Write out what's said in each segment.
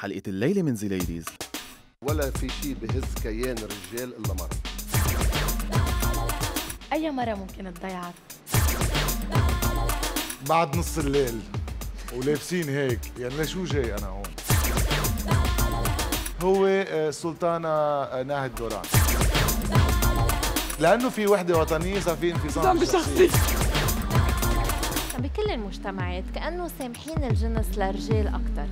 بحلقة الليلة من زي ليديز ولا في شيء بهز كيان الرجال إلا مرة. أي مرة ممكن تضيعك بعد نص الليل. ولابسين هيك. يعني لشو جاي أنا هون؟ هو آه، سلطانة آه، ناهد دوران لأنه في وحدة وطنية صار في انفصام بالشخصية. بكل المجتمعات كأنه سامحين الجنس للرجال أكثر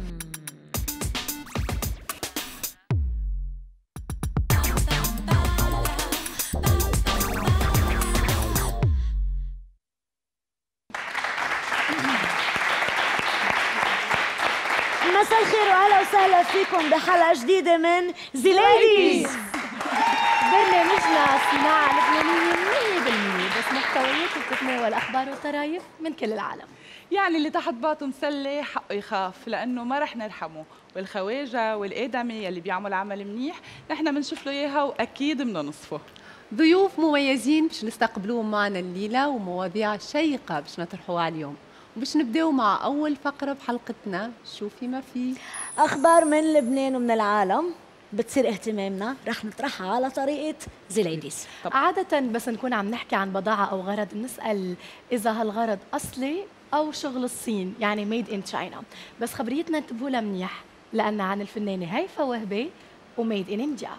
مساء الخير وأهلا وسهلا فيكم بحلقة جديدة من زي ليديز برنامجنا صناعة لبنانية 100% بس محتوياته بتتناول أخبار وطرايف من كل العالم. يعني اللي تحت باطه مسلي حقه يخاف لأنه ما رح نرحمه. والخواجة والآدمي يلي بيعمل عمل منيح نحن بنشوف له إياها وأكيد بننصفه ضيوف مميزين باش نستقبلوهم معنا الليلة ومواضيع شيقة باش نطرحوها اليوم. وباش نبداو مع أول فقرة بحلقتنا. شو في ما في. أخبار من لبنان ومن العالم. بتصير اهتمامنا. رح نطرحها على طريقة Z Ladies طب. عادة بس نكون عم نحكي عن بضاعة أو غرض بنسأل إذا هالغرض أصلي أو شغل الصين يعني made in China بس خبريتنا انتبهوا لها منيح لأن عن الفنانة هيفا وهبي و made in India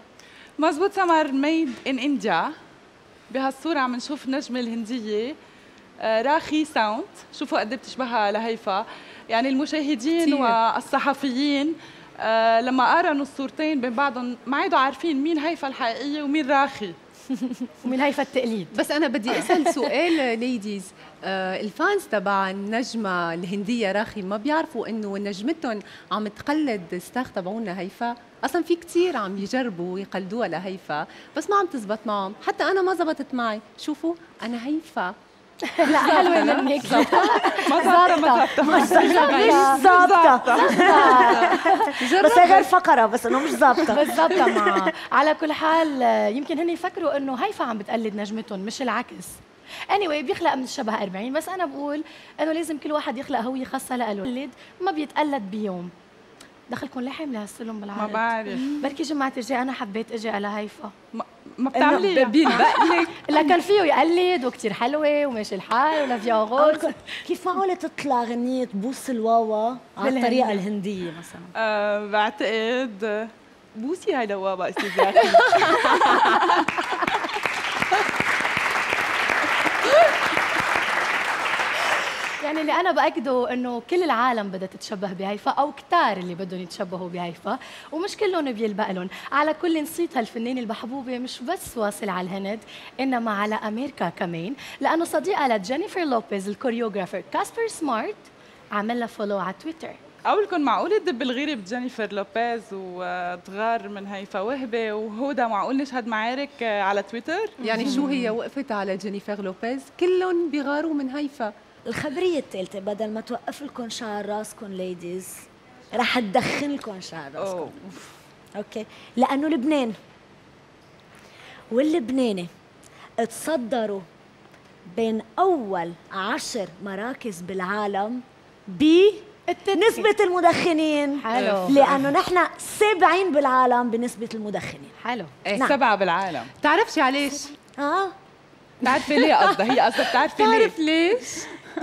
مزبوط سمر made in India بهالصورة عم نشوف النجمه الهندية آه، راخي ساوانت شوفوا قد إيه بتشبهها لهيفا. يعني المشاهدين كتير. والصحفيين آه، لما قارنوا الصورتين بين بعضهم ما عادوا عارفين مين هيفا الحقيقية ومين راخي. ومن هيفا التقليد. بس أنا بدي أسأل سؤال ladies آه ال fans تبع النجمة الهندية راخي ما بيعرفوا إنه نجمتهم عم تقلد star تبعونا هيفا؟ أصلا في كتير عم يجربوا يقلدوها لهيفا بس ما عم تزبط معهم. حتى أنا ما زبطت معي. شوفوا أنا هيفا. لا حلوة منك. ما زبطة مش ظابطه بس هي غير فقرة بس إنه مش ظابطه بالضبط مع على كل حال يمكن هن يفكروا إنه هيفا عم بتقلد نجمتهم مش العكس. Anyway بيخلق من الشبه 40 بس أنا بقول إنه لازم كل واحد يخلق هوية خاصة له يقلد ما بيتقلد بيوم. دخلكم ليه حامله هالسلم ما بعرف. بركي جمعة الجاي أنا حبيت أجي على هيفا. ما, بتعملي بيلبق لك لا كان فيه يقلد وكتير حلوة وماشي الحال ولا فيها غوص أقولكم كيف معقولة تطلع غنية بوس الواوا على بالهندي. الطريقة الهندية مثلا؟ أه بعتقد بوسي هاي لوابا أستاذ يعني اللي أنا بأكده إنه كل العالم بدها تتشبه بهيفا أو كتار اللي بدهم يتشبهوا بهيفا ومش كلهم بيلبق لهم على كل نصيت هالفنانة المحبوبه مش بس واصل على الهند إنما على أمريكا كمان. لأنه صديقة لجينيفر لوبيز ال choreographer كاسبر سمارت عمل لها follow على تويتر. قولكم معقول تدب الغيره بجينيفر لوبيز وتغار من هيفا وهبي وهدى معقول نشهد معارك على تويتر؟ يعني شو هي وقفت على جينيفر لوبيز؟ كلهم بيغاروا من هيفا. الخبرية الثالثة بدل ما توقف لكم شعر راسكم ladies رح تدخن لكم شعر راسكم أوه. أوكي لأنه لبنان واللبناني تصدروا بين أول عشر مراكز بالعالم بنسبة المدخنين حلو لأنه نحن سابعين بالعالم بنسبة المدخنين حلو إيه. نعم. سبعة بالعالم بتعرفش علاش؟ آه بتعرفي ليه قصدها هي قصدها بتعرفي ليه؟ بتعرف ليش؟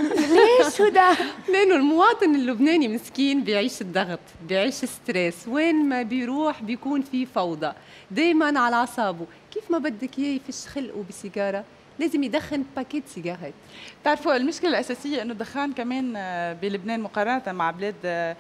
ليش هدى لأنه المواطن اللبناني مسكين بيعيش الضغط بيعيش stress وين ما بيروح بيكون في فوضى. دايما على أعصابه. كيف ما بدك إياه يفش خلقه بسيجارة؟ لازم يدخن باكيت سيجارات. بتعرفوا المشكلة الأساسية إنه الدخان كمان آه، بلبنان مقارنة مع بلاد آه،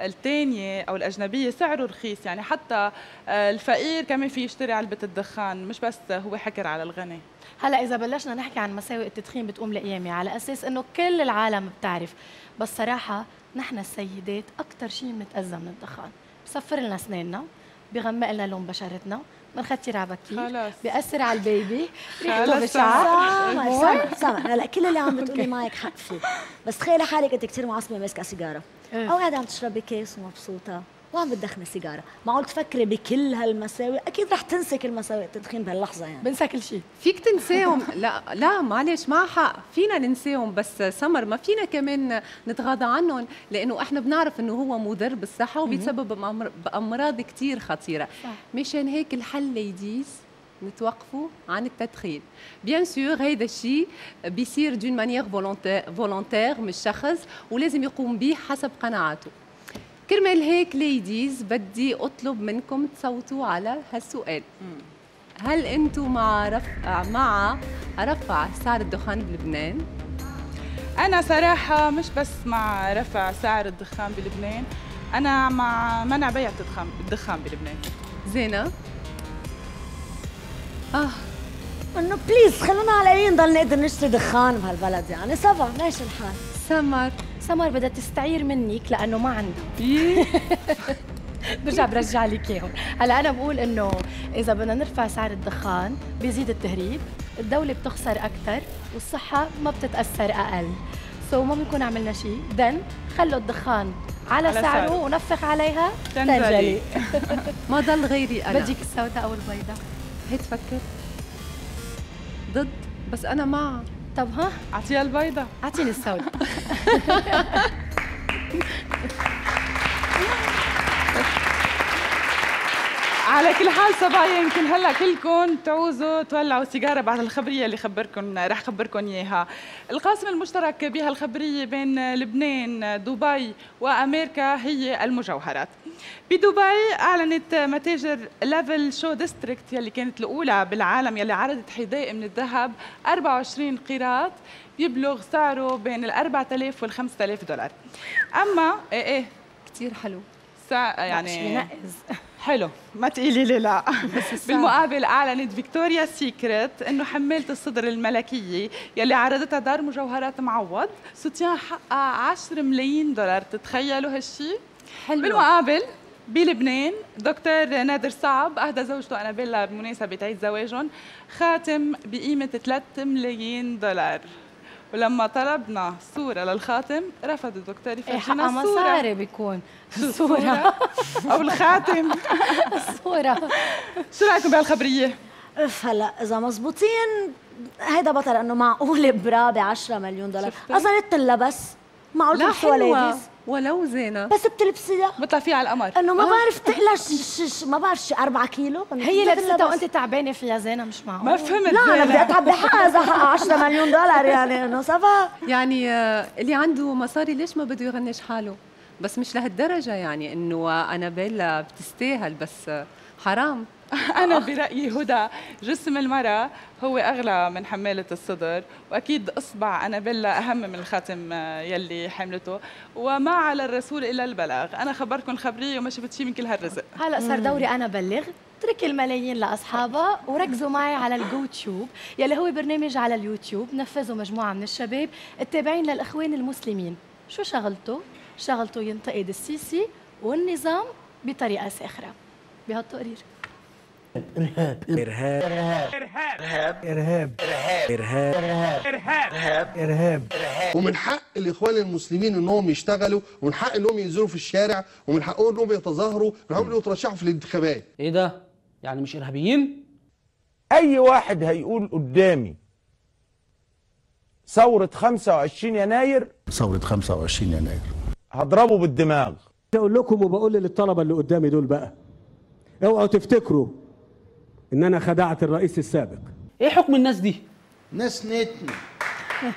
الثانية أو الأجنبية سعره رخيص. يعني حتى آه، الفقير كمان فيه يشتري علبة الدخان مش بس هو حكر على الغني. هلا إذا بلشنا نحكي عن مساوئ التدخين بتقوم القيامة على أساس إنه كل العالم بتعرف. بس صراحة نحن السيدات أكثر شيء بنتاذى من الدخان. بصفر لنا اسناننا بغمق لنا لون بشرتنا بنختي على بكير خلص. بيأثر على البيبي ريحته خلص بشعة سامع هلا كل اللي عم بتقولي معك حق فيه. بس تخيلي حالك أنت كثير معصبة ماسكة سيجارة. إيه. أو قاعدة عم تشربي كيس ومبسوطة. وعم بتدخني سيجاره معقول تفكري بكل هالمساوئ؟ أكيد رح تنسي كل مساوئ التدخين بهاللحظة يعني. بنسى كل شيء. فيك تنساهم لا لا معلش مع حق فينا ننساهم بس سمر ما فينا كمان نتغاضى عنهم لأنه إحنا بنعرف إنه هو مضر بالصحة وبيتسبب بأمراض كثير خطيرة. صح. مشان هيك الحل ladies نتوقفوا عن التدخين. bien sûr هيدا الشيء بيصير d'une manière volontaire مش شخص ولازم يقوم به حسب قناعاته. كرمال هيك ladies بدي أطلب منكم تصوتوا على هالسؤال. هل أنتم مع رفع مع رفع سعر الدخان بلبنان؟ أنا صراحة مش بس مع رفع سعر الدخان بلبنان أنا مع منع بيع الدخان الدخان بلبنان. زينة؟ آه. إنه بليز خلونا على إيه نضل نقدر نشتري دخان بهالبلد يعني سبا ماشي الحال. سمر. سمر بدها تستعير منك لأنه ما عندها. برجع برجع لك إياهم. هلا أنا بقول إنه إذا بدنا نرفع سعر الدخان بيزيد التهريب الدولة بتخسر أكثر والصحة ما بتتأثر أقل. سو ما بنكون عملنا شيء. دن خلوا الدخان على, على سعره سعره. ونفخ عليها تنجلي ما ضل غيري أنا. بدك السوداء أو البيضاء هيك تفكر. ضد. بس أنا مع. طب ها أعطيها البيضة أعطيني السوداء على كل حال صبايا يمكن هلأ كلكم تعوزوا تولعوا سيجارة بعد الخبرية اللي خبركم رح خبركم إياها. القاسم المشترك بهالخبريه بين لبنان، دبي وأمريكا هي المجوهرات. بدبي أعلنت متاجر Level Shoe District يلي كانت الأولى بالعالم يلي عرضت حذاء من الذهب 24 قيراط بيبلغ سعره بين ال 4000 وال 5000 دولار. أما إيه إيه كثير حلو. سع يعني حلو. ما تقولي لي لا. بالمقابل أعلنت Victoria's Secret إنه حماله الصدر الملكية يلي عرضتها دار مجوهرات معوض. ستيان حقها 10 ملايين دولار. تتخيلوا هالشيء حلو بالمقابل بلبنان دكتور نادر صعب أهدى زوجته انابيلا بمناسبة عيد زواجهم خاتم بقيمة 3 ملايين دولار. ولما طلبنا صورة للخاتم رفض الدكتور يفرجينا حقها الصورة. مصاري بيكون. الصورة؟ أو الخاتم. الصورة شو رأيكم بهالخبرية؟ اف هلا إذا مزبوطين هيدا بطل إنه معقول برا ب 10 مليون دولار. شفتي؟ أصلا تلبس معقول حلوة. ليديز ولو زينة. بس بتلبسيها بطلع فيها على القمر. إنه ما بعرف تقلى ما بعرف شي 4 كيلو. هي لبستها. وانت تعبانة فيها زينة مش معقول. ما فهمت لا أنا بدي. أتعب بحقها اذا حقها 10 مليون دولار يعني إنه صفا. يعني آه، اللي عنده مصاري ليش ما بده يغنش حاله؟ بس مش لهالدرجة يعني إنه انابيلا بتستاهل بس آه، حرام. أنا برأيي هدى جسم المرأة هو أغلى من حمالة الصدر وأكيد إصبع أنابيلا أهم من الخاتم آه، يلي حملته. وما على الرسول إلا البلاغ. أنا خبركم الخبرية وما شفت شيء من كل هالرزق. هلا صار دوري أنا بلغ. اتركي الملايين لأصحابها وركزوا معي على الجو تيوب يلي هو برنامج على اليوتيوب. نفذه مجموعة من الشباب التابعين للإخوان المسلمين. شو شغلته شغلته ينتقد السيسي والنظام بطريقة ساخرة. بهالتقرير. ومن حق الإخوان المسلمين إنهم يشتغلوا ومن حق إنهم ينزلوا في الشارع ومن حقهم إنهم يتظاهروا ومن حقهم إنهم يترشحوا في الانتخابات. إيه ده؟ يعني مش إرهابيين؟ أي واحد هيقول قدامي ثورة 25 يناير؟ ثورة 25 يناير. هضربه بالدماغ. بقول لكم وبقول للطلبة اللي قدامي دول بقى أوعوا تفتكروا إن أنا خدعت الرئيس السابق. إيه حكم الناس دي؟ ناس نتني.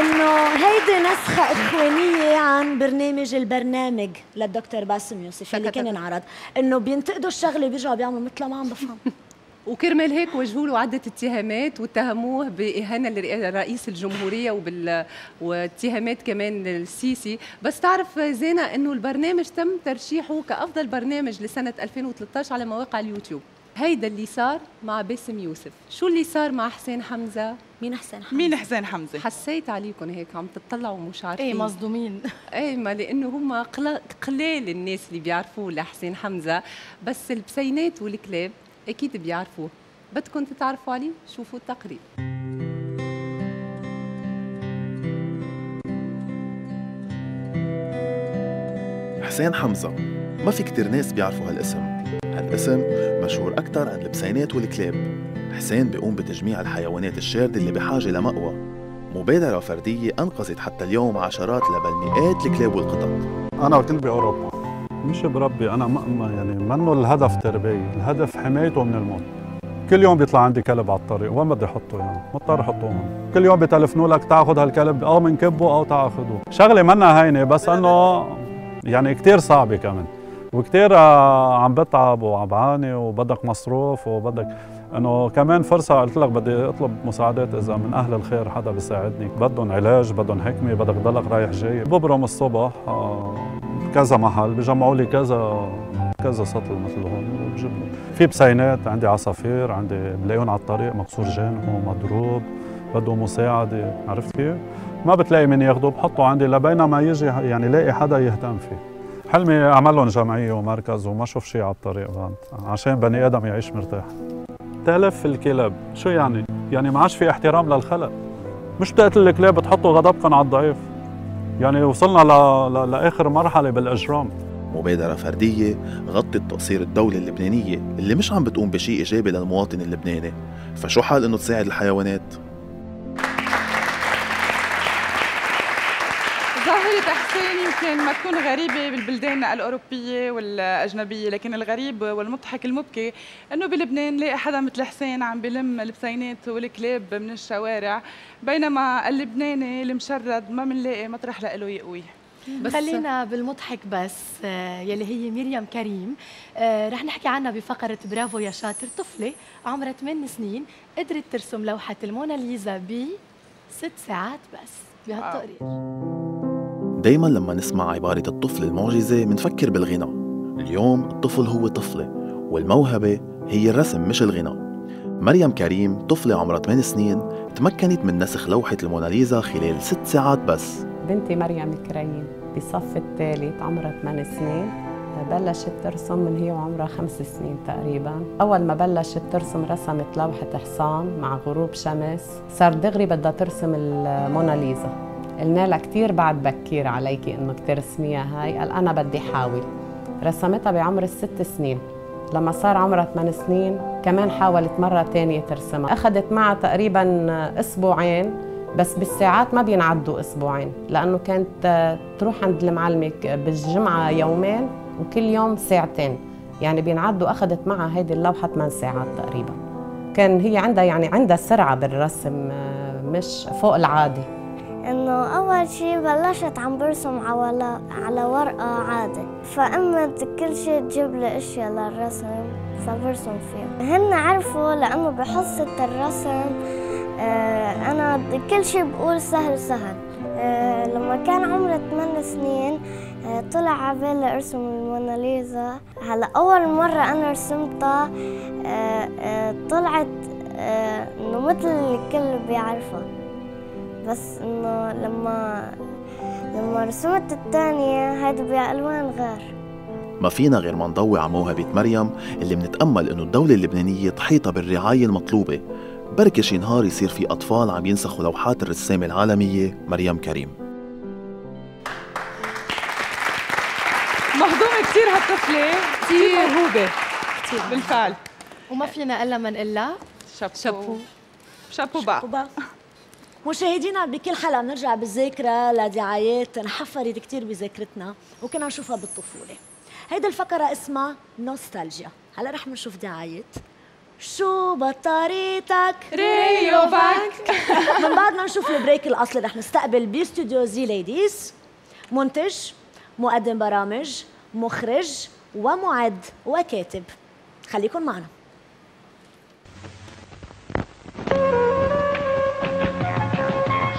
إنه هيدي نسخة إخوانية عن برنامج البرنامج للدكتور باسم يوسف اللي كان انعرض إنه بينتقدوا الشغلة بيرجعوا بيعملوا مثلها ما عم بفهم. وكرمال هيك وجهوا له عدة اتهامات واتهموه بإهانة لرئيس الجمهورية وبال... واتهامات كمان للسيسي. بس تعرف زينة أنه البرنامج تم ترشيحه كأفضل برنامج لسنة 2013 على مواقع اليوتيوب. هيدا اللي صار مع باسم يوسف. شو اللي صار مع حسين حمزة؟ مين حسين حمزة؟ مين حسين حمزة؟ حسيت عليكم هيك عم تطلعوا مش عارفين. إيه مصدومين. إيه ما لأنه هم قلا- قليل الناس اللي بيعرفوه لحسين حمزة. بس البسينات والكلاب أكيد بيعرفوه. بدكم تتعرفوا عليه؟ شوفوا التقرير حسين حمزة. ما في كتير ناس بيعرفوا هالاسم. هالاسم مشهور أكتر عند البسينات والكلاب. حسين بيقوم بتجميع الحيوانات الشاردة اللي بحاجة لمأوى. مبادرة فردية أنقذت حتى اليوم عشرات لبل مئات الكلاب والقطط. أنا وكنت بأوروبا مش بربي أنا ما يعني منه الهدف تربية الهدف حمايته من الموت. كل يوم بيطلع عندي كلب على الطريق وين بدي أحطه يعني مضطر أحطه هون. كل يوم بتلفنوا لك تاخذ هالكلب أو منكبه أو تاخذه. شغلة منا هينة بس إنه يعني كثير صعبة كمان. وكثير عم بتعب وعم بعاني وبدك مصروف وبدك إنه كمان فرصة قلت لك بدي أطلب مساعدات إذا من أهل الخير حدا بيساعدني. بدهم علاج بدهم حكمة بدك تضلك رايح جاي. ببرم الصبح آه، كذا محل بجمعوا لي كذا كذا سطل مثل هون وبجيب في بسينات عندي عصافير عندي بلاقيهم على الطريق مكسور جانبه مضروب بده مساعدة عرفت كيف؟ ما بتلاقي من ياخده بحطه عندي لبينما يجي يعني لاقي حدا يهتم فيه. حلمي اعمل لهم جمعية ومركز وما أشوف شيء على الطريق بعد عشان بني آدم يعيش مرتاح. تلف الكلاب شو يعني؟ يعني ما عادش في احترام للخلق. مش بتقتل الكلاب بتحطوا غضبكم على الضعيف. يعني وصلنا ل... ل... لآخر مرحلة بالإجرام مبادرة فردية غطت تقصير الدولة اللبنانية اللي مش عم بتقوم بشيء إيجابي للمواطن اللبناني فشو حال إنه تساعد الحيوانات؟ يمكن ما تكون غريبة بالبلدان الأوروبية والأجنبية لكن الغريب والمضحك المبكي أنه بلبنان نلاقي حدا مثل حسين عم بلم البسينات والكلاب من الشوارع بينما اللبناني المشرد ما بنلاقي مطرح له يقوي. بس خلينا بالمضحك بس آه، يلي هي مريم كريم آه، رح نحكي عنها بفقرة برافو يا شاطر طفلة عمرها 8 سنين قدرت ترسم لوحة الموناليزا ب ست ساعات بس بهالتقرير دايما لما نسمع عبارة الطفل المعجزة منفكر بالغنى. اليوم الطفل هو طفلة والموهبة هي الرسم مش الغنى. مريم كريم طفلة عمرها 8 سنين تمكنت من نسخ لوحة الموناليزا خلال ست ساعات بس. بنتي مريم كريم بصف الثالث عمرها 8 سنين بلشت ترسم من هي وعمرها خمس سنين تقريبا. أول ما بلشت ترسم رسمت لوحة حصان مع غروب شمس صار دغري بدها ترسم الموناليزا. قلنا لها كثير بعد بكير عليكي انه ترسميها هاي. قال أنا بدي حاول. رسمتها بعمر الست سنين. لما صار عمرها ثمان سنين كمان حاولت مرة تانية ترسمها. أخذت معها تقريبا أسبوعين بس بالساعات ما بينعدوا أسبوعين لأنه كانت تروح عند المعلمة بالجمعة يومين وكل يوم ساعتين. يعني بينعدوا أخذت معها هيدي اللوحة 8 ساعات تقريبا. كان هي عندها يعني عندها سرعة بالرسم مش فوق العادي إنه أول شي بلشت عم برسم على على ورقة عادي. فامت كل شي تجيب لي إشياء للرسم فبرسم فيها هن عرفوا لأنه بحصة الرسم آه أنا كل شي بقول سهل سهل آه لما كان عمري 8 سنين آه طلع عبالي أرسم الموناليزا. هلأ أول مرة أنا رسمتها طلعت إنه مثل الكل بيعرفها. بس إنه لما لما رسمت الثانية هيدي بألوان غير. ما فينا غير ما نضوي على موهبة مريم اللي منتأمل إنه الدولة اللبنانية تحيطها بالرعاية المطلوبة. بركي شي نهار يصير في أطفال عم ينسخوا لوحات الرسامة العالمية مريم كريم. مهضومة كثير هالطفلة. كثير موهوبة. كثير بالفعل. وما فينا إلا من إلا. شابو. شابو شابو با مشاهدينا بكل حلقة بنرجع بالذاكره لدعايات انحفرت كثير بذاكرتنا وكنا نشوفها بالطفولة. هيدي الفقرة اسمها نوستالجيا. هلا رح نشوف دعايات شو بطاريتك؟ ريو بانك من بعد ما نشوف البريك الأصلي رح نستقبل باستوديو زي ليديز منتج مقدم برامج مخرج ومعد وكاتب. خليكن معنا.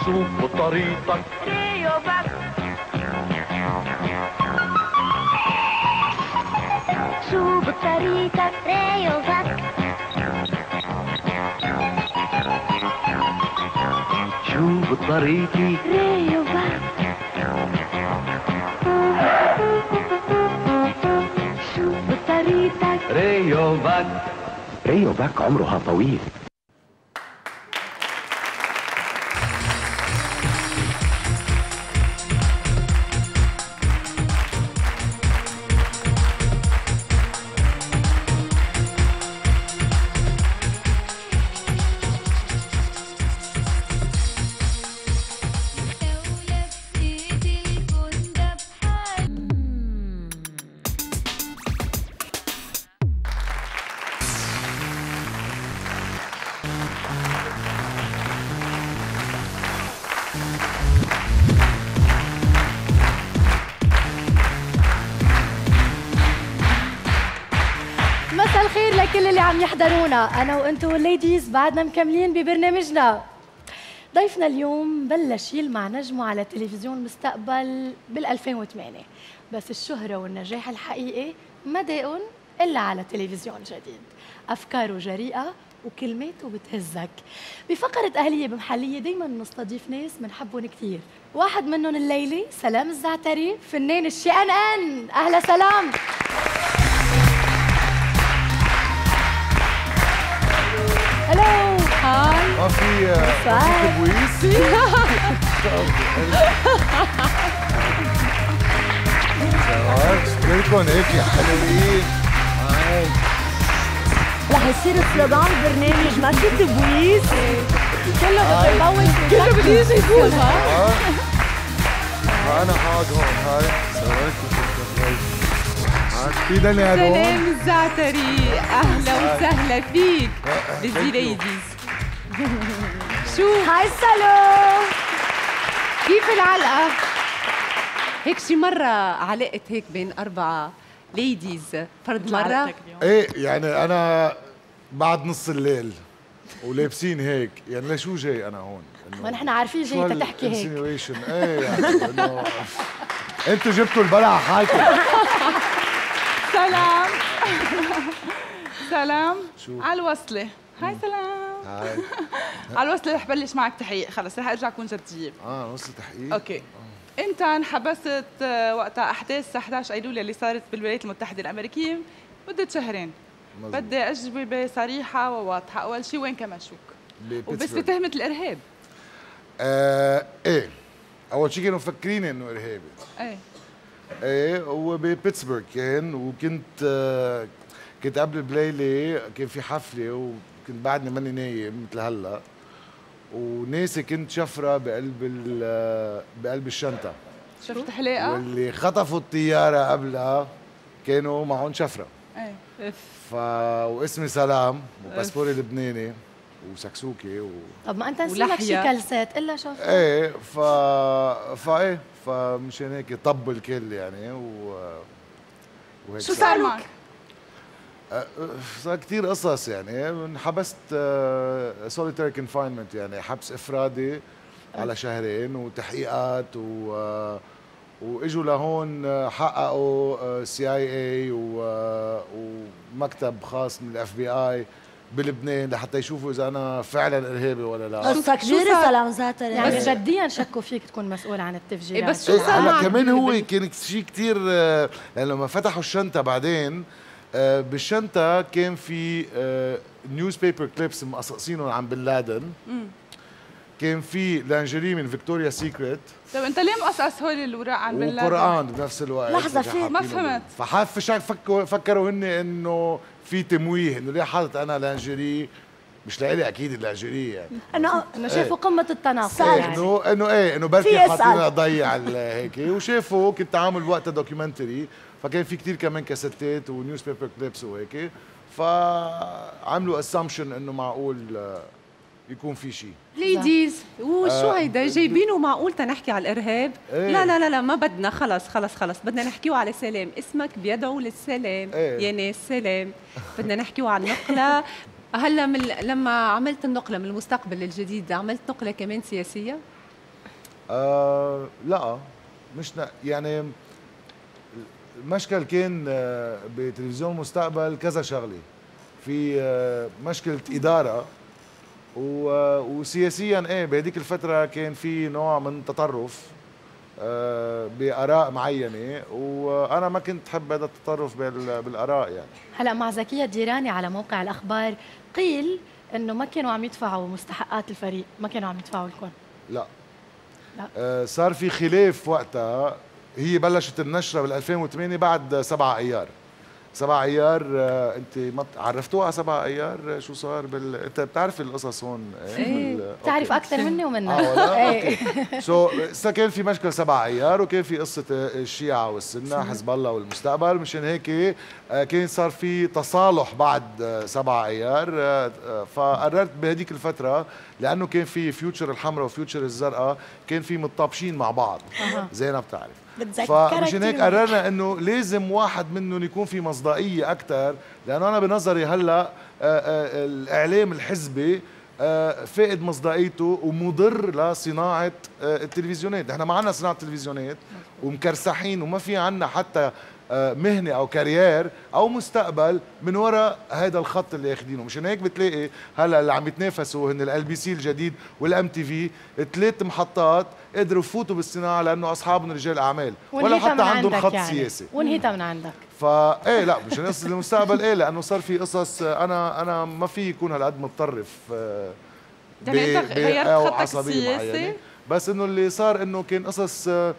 شوف طريقك شو بطريقك ريوبك شو بطريقي ريوبك شو بطريقك ريوبك ريوبك عمرها طويل أنا وأنتم الليديز بعدنا مكملين ببرنامجنا. ضيفنا اليوم بلش يلمع نجمه على تلفزيون المستقبل بال 2008 بس الشهرة والنجاح الحقيقي ما داقن إلا على تلفزيون جديد. أفكاره جريئة وكلماته بتهزك بفقرة أهلية بمحلية دايما بنستضيف ناس بنحبهم كثير واحد منهم الليلة سلام الزعتري فنان الشي أن أن. أهلا سلام. ما في تبويس لكم هيك يا حلوين رح يصير سلوغان البرنامج ما في تبويس كله يموت كله بده يجي يفوز آه. فانا قاعد هون هاي سويت في دنيا هون سلام الزعتري أهلا وسهلا فيك thank شو؟ هاي سلام كيف العلقه هيك شي مرة علقت هيك بين أربعة ladies فرد مرة؟ إيه يعني أنا بعد نص الليل ولابسين هيك. يعني لشو جاي أنا هون؟ إنه ما نحن عارفين جاي تحكي هيك؟ إيه يعني إنه أنتوا جبتوا البلع حالكم سلام. سلام. شو؟ على الوصلة. hi سلام. hi. على الوصلة رح بلش معك تحقيق. خلص رح ارجع أكون جدية. آه وصل تحقيق. okay. إنت انحبست آه، وقتها أحداث 11 ايلول اللي صارت بالولايات المتحدة الأمريكية مدة شهرين. مظبوط. بدي أجوبة صريحة وواضحة. أول شيء وين كمشوك وبس ببيتسبرغ. بتهمة الإرهاب. آه إيه. أول شيء كانوا مفكرين إنه إرهابي. إيه. إيه وببيتسبرغ كان وكنت آه كنت قبل بليلة كان في حفلة وكنت بعدني ماني نايم مثل هلا. وناسي كنت شفرة بقلب ال- بقلب الشنطة. شفت حلاقة؟ واللي خطفوا الطيارة قبلها كانوا معهم شفرة. إيه. ف واسمي سلام وباسبوري لبناني وسكسوكي و... طب ما أنت نسيلك شي. كلسات إلا شوف إيه ف فايه فمشان هيك طب الكل يعني و وهيك شو صار معك؟ آه، صار كثير قصص يعني. انحبست solitary confinement يعني حبس إفرادي على شهرين وتحقيقات و آه، وإجوا لهون آه، حققوا CIA ومكتب خاص من ال FBI بلبنان لحتى يشوفوا إذا أنا فعلا إرهابي ولا لا. قصة كبيرة سلام زعتري يعني بس- جديا شكوا فيك تكون مسؤول عن التفجيرات إيه، بس شو إيه، صار؟ كمان هو كان شيء كثير يعني لما فتحوا الشنطة بعدين آه، بالشنطة كان في newspaper clips مقصقصينهم عن بن لادن. كان في لانجري من Victoria's Secret طيب أنت ليه مقصقص هول الوراق عن بن لادن؟ وقرآن بنفس الوقت. لحظة، اللي في- ما فهمت. فحاف شك فكروا فكروا هن إنه في تمويه إنه ليه حاطط أنا لانجري مش لإلي أكيد اللانجري يعني. انه انه شافوا قمة التناقض. إيه، يعني انه إنه إيه إنه بركي في حاطين ال- هيك. وشافوا كنت عامل وقتها documentary فكان في كتير كمان كاسيتات و newspaper clips وهيك. فعملوا assumption إنه معقول آه، يكون في شيء. ladies وشو آه، هيدا؟ جايبينه معقول تنحكي على الإرهاب؟ إيه. لا لا لا لا ما بدنا خلص خلص خلص. بدنا نحكيه على سلام اسمك بيدعو للسلام. إيه. يا ناس سلام. بدنا نحكيه على النقلة. هلأ من لما عملت النقلة من المستقبل الجديد عملت نقلة كمان سياسية؟ آه لا مش يعني المشكل كان آه، بتلفزيون المستقبل كذا شغلة. في آه، مشكلة إدارة آه، وسياسيا إيه بهذيك الفترة كان في نوع من تطرف بآراء معينة وأنا ما كنت حب هذا التطرف بال- بالآراء يعني. هلا مع زكية الديراني على موقع الأخبار قيل إنه ما كانوا عم يدفعوا مستحقات الفريق ما كانوا عم يدفعوا لكم لا. لا. صار في خلاف وقتها هي بلشت النشرة بال 2008 بعد 7 أيار. سبع أيار آه، أنت ما عرفتوها على سبع أيار؟ آه، شو صار بال أنت بتعرفي القصص هون؟ آه، إيه. بال- بتعرف. أكثر مني ومنها. آه ولا إيه. okay. so so, كان في مشكل سبع أيار وكان في قصة الشيعة والسنة حزب الله والمستقبل مشان هيك كان صار في تصالح بعد آه، سبع أيار آه، آه، فقررت بهديك الفترة لأنه كان في Future الحمراء و Future الزرقاء كان في متطابشين مع بعض. أها. زي ما بتعرف فمشان هيك قررنا إنه لازم واحد منهم يكون في مصداقية أكثر لأنه أنا بنظري هلأ آه، آه، الإعلام الحزبي آه، فاقد مصداقيته ومضر لصناعة آه، التلفزيونات، نحن ما عندنا صناعة تلفزيونات ومكرسحين وما في عندنا حتى آه، مهنة أو career أو مستقبل من وراء هذا الخط اللي ياخدينه مشان هيك بتلاقي هلا اللي عم يتنافسوا هن LBC الجديد وال MTV ثلاث محطات قدروا يفوتوا بالصناعة لأنه أصحابهم رجال أعمال ولا حتى من عندهم عندك خط يعني. سياسي ونهيتها من عندك فا إيه لا مش قصة المستقبل إيه لأنه صار في قصص آه، أنا أنا ما في يكون هالقد متطرف آه، يعني ب- غيرت أو خطك السياسي؟ بس إنه اللي صار إنه كان قصص آه، آه،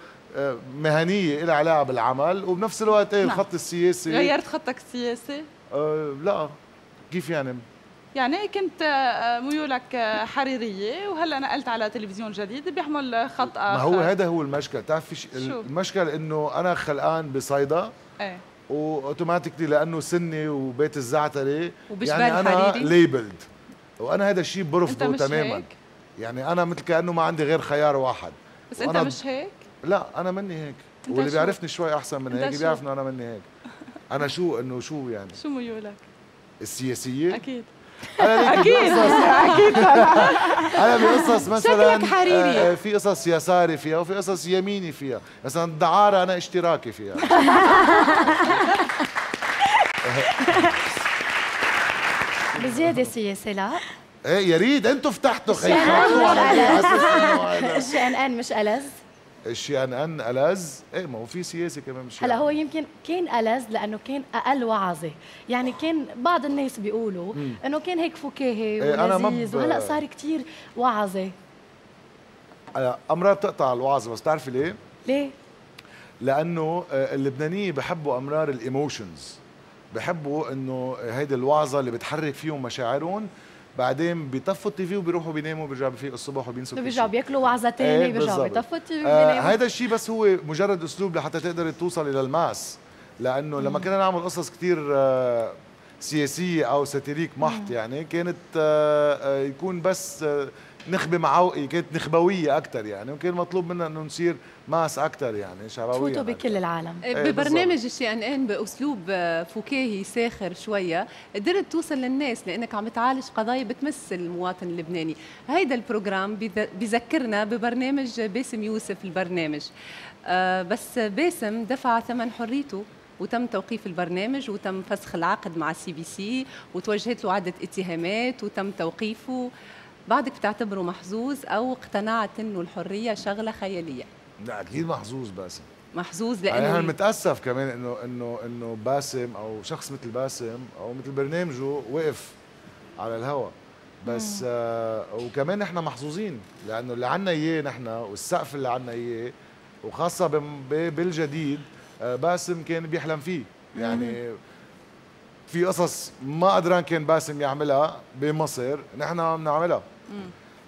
مهنية لها علاقة بالعمل وبنفس الوقت إيه نعم. الخط السياسي. غيرت خطك السياسي؟ آه لا. كيف يعني؟ يعني كنت آه، ميولك آه، حريرية وهلأ نقلت على تلفزيون جديد بيحمل خط اخر ما هو هذا هو المشكل بتعرف في شيء- شو؟ المشكل إنه أنا خلقان بصيدا إيه. وأوتوماتيكلي لأنه سني وبيت الزعتري يعني أنا؟ ليبلد وأنا هذا الشيء برفضه تماما. هيك؟ يعني أنا مثل كأنه ما عندي غير خيار واحد. بس أنت مش هيك؟ لا أنا مني هيك. واللي؟ بيعرفني شوي أحسن من هيك؟ بيعرف انه أنا مني هيك. أنا شو؟ إنه شو يعني؟ شو ميولك؟ السياسية؟ أكيد. أنا. بقصص. أكيد. أنا بقصص مثلا شكلك حريري. آه، آه، في قصص يساري فيها وفي قصص يميني فيها. مثلا الدعارة أنا اشتراكي فيها. بزيادة سياسة لا. إيه يا ريت. أنتوا فتحتوا خي الشي خلقوا على ان على أساس الشي أن ان ألذ الذ إيه ما هو في سياسة كمان مش هلا. هو يمكن كان ألذ لأنه كان أقل وعظه يعني كان بعض الناس بيقولوا. إنه كان هيك فكاهي إيه، ولذيذ وهلا صار كتير وعظه آه، امرار بتقطع الوعظه بس بتعرفي ليه؟ ليه لأنه آه، اللبنانية بحبوا أمرار الايموشنز بحبوا إنه هيدي الوعظة اللي بتحرك فيهم مشاعرهم بعدين بيطفوا التي في وبيروحوا بيناموا بيرجعوا بفيقوا الصبح وبينسوا كل بيرجعوا. بياكلوا وعظه إيه، تاني بيرجعوا. بيطفوا ال TV آه. هذا الشيء بس هو مجرد أسلوب لحتى تقدر توصل إلى ال mass لأنه لما كنا نعمل قصص كثير آه سياسية أو satiric محض يعني كانت آه آه يكون بس آه نخبة معوقة كانت نخبوية أكثر يعني وكان مطلوب منا إنه نصير mass أكثر يعني شعبويه تفوتوا بكل العالم؟ إيه، ببرنامج الشي إن إن بأسلوب آه، فكاهي ساخر شوية قدرت توصل للناس لإنك عم تعالج قضايا بتمس المواطن اللبناني. هيدا ال program بذ- بذكرنا ببرنامج باسم يوسف البرنامج. آه، بس باسم دفع ثمن حريته وتم توقيف البرنامج وتم فسخ العقد مع ال CBC وتوجهت له عدة اتهامات وتم توقيفه. بعدك بتعتبره محظوظ أو اقتنعت إنه الحرية شغلة خيالية. لا أكيد محظوظ باسم. محظوظ يعني أنا لأنه متأسف كمان إنه إنه إنه باسم أو شخص مثل باسم أو مثل برنامجه وقف على الهواء بس آه وكمان نحن محظوظين لأنه اللي عنا إياه نحن والسقف اللي عنا إياه وخاصة بالجديد آه باسم كان بيحلم فيه. يعني في قصص ما قدران كان باسم يعملها بمصر نحن عم نعملها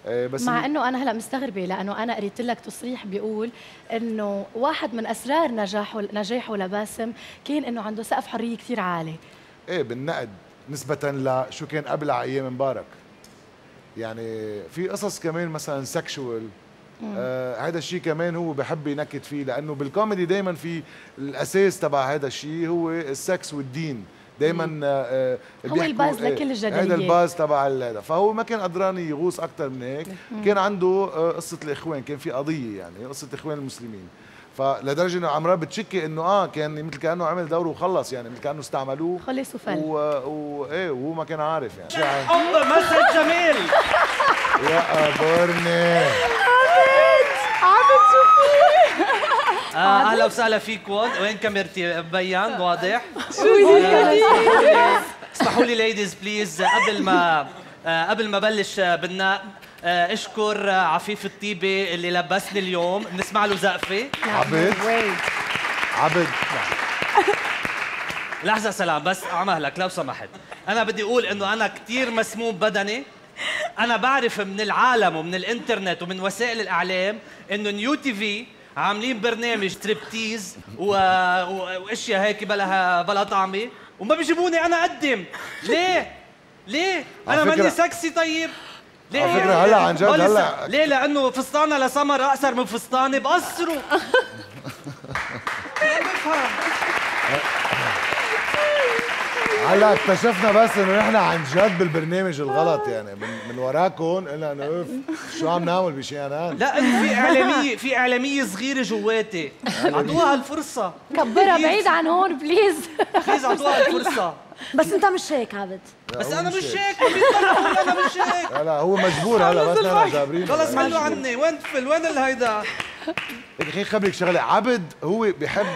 آه بس مع إنه أنا هلأ مستغربة لأنه أنا قريت لك تصريح بيقول إنه واحد من أسرار نجاحه نجاحه لباسم كان إنه عنده سقف حرية كثير عالي. إيه بالنقد نسبة لشو كان قبل على أيام مبارك. يعني في قصص كمان مثلا sexual. آه هذا الشيء كمان هو بحب ينكت فيه لأنه بالكوميدي دائما في الأساس تبع هذا الشيء هو السكس والدين. دائما آه هو بيحكوا- ال base إيه، لكل الجدليات. هذا ال base تبع هذا فهو ما كان قدران يغوص أكثر من هيك. كان عنده آه قصة الإخوان كان في قضية يعني قصة إخوان المسلمين. فلدرجة إنه عمران بتشكي إنه آه كان مثل كأنه عمل دورة وخلص يعني مثل كأنه استعملوه. خلص وفل و... و... إيه وهو ما كان عارف يعني. حب مسج جميل. يا بورني عبد شوفي. آه، أهلا وسهلا فيكم. وين كاميرتي مبين واضح. آه، اسمحوا لي ليديز بليز قبل ما آه، قبل ما بلش آه، بالنق آه، أشكر آه، عفيف الطيبة اللي لبسني اليوم. بنسمع له زقفة. عبد. عبد. لحظة سلام بس عمهلك لو سمحت. أنا بدي أقول إنه أنا كتير مسموم بدني. أنا بعرف من العالم ومن الإنترنت ومن وسائل الإعلام إنه New TV عاملين برنامج تريبتيز و... و... وأشياء هيك بلا بلا طعمة وما بيجيبوني أنا أقدم ليه؟ ليه؟ أنا ماني سكسي طيب ليه على فكرة هلا عن جد ما هلا- ليه؟ لأنه فستانة لسمر أقصر من فستاني بقصره هلا اكتشفنا بس انه نحن عن جد بالبرنامج الغلط يعني. من, من وراكم قلنا انه اوف شو عم نعمل بشيء لا انه في اعلاميه في اعلامية صغيرة جواتي. اعطوها الفرصه كبرها بعيد عن هون please please اعطوها الفرصه بس انت مش هيك عبد. بس أنا مش هيك. أنا مش هيك. لا لا هو مجبور هلا بس نحن جابرين. خلص عني. وين وين الهيدا؟ خليني خبرك شغلة. عبد هو بحب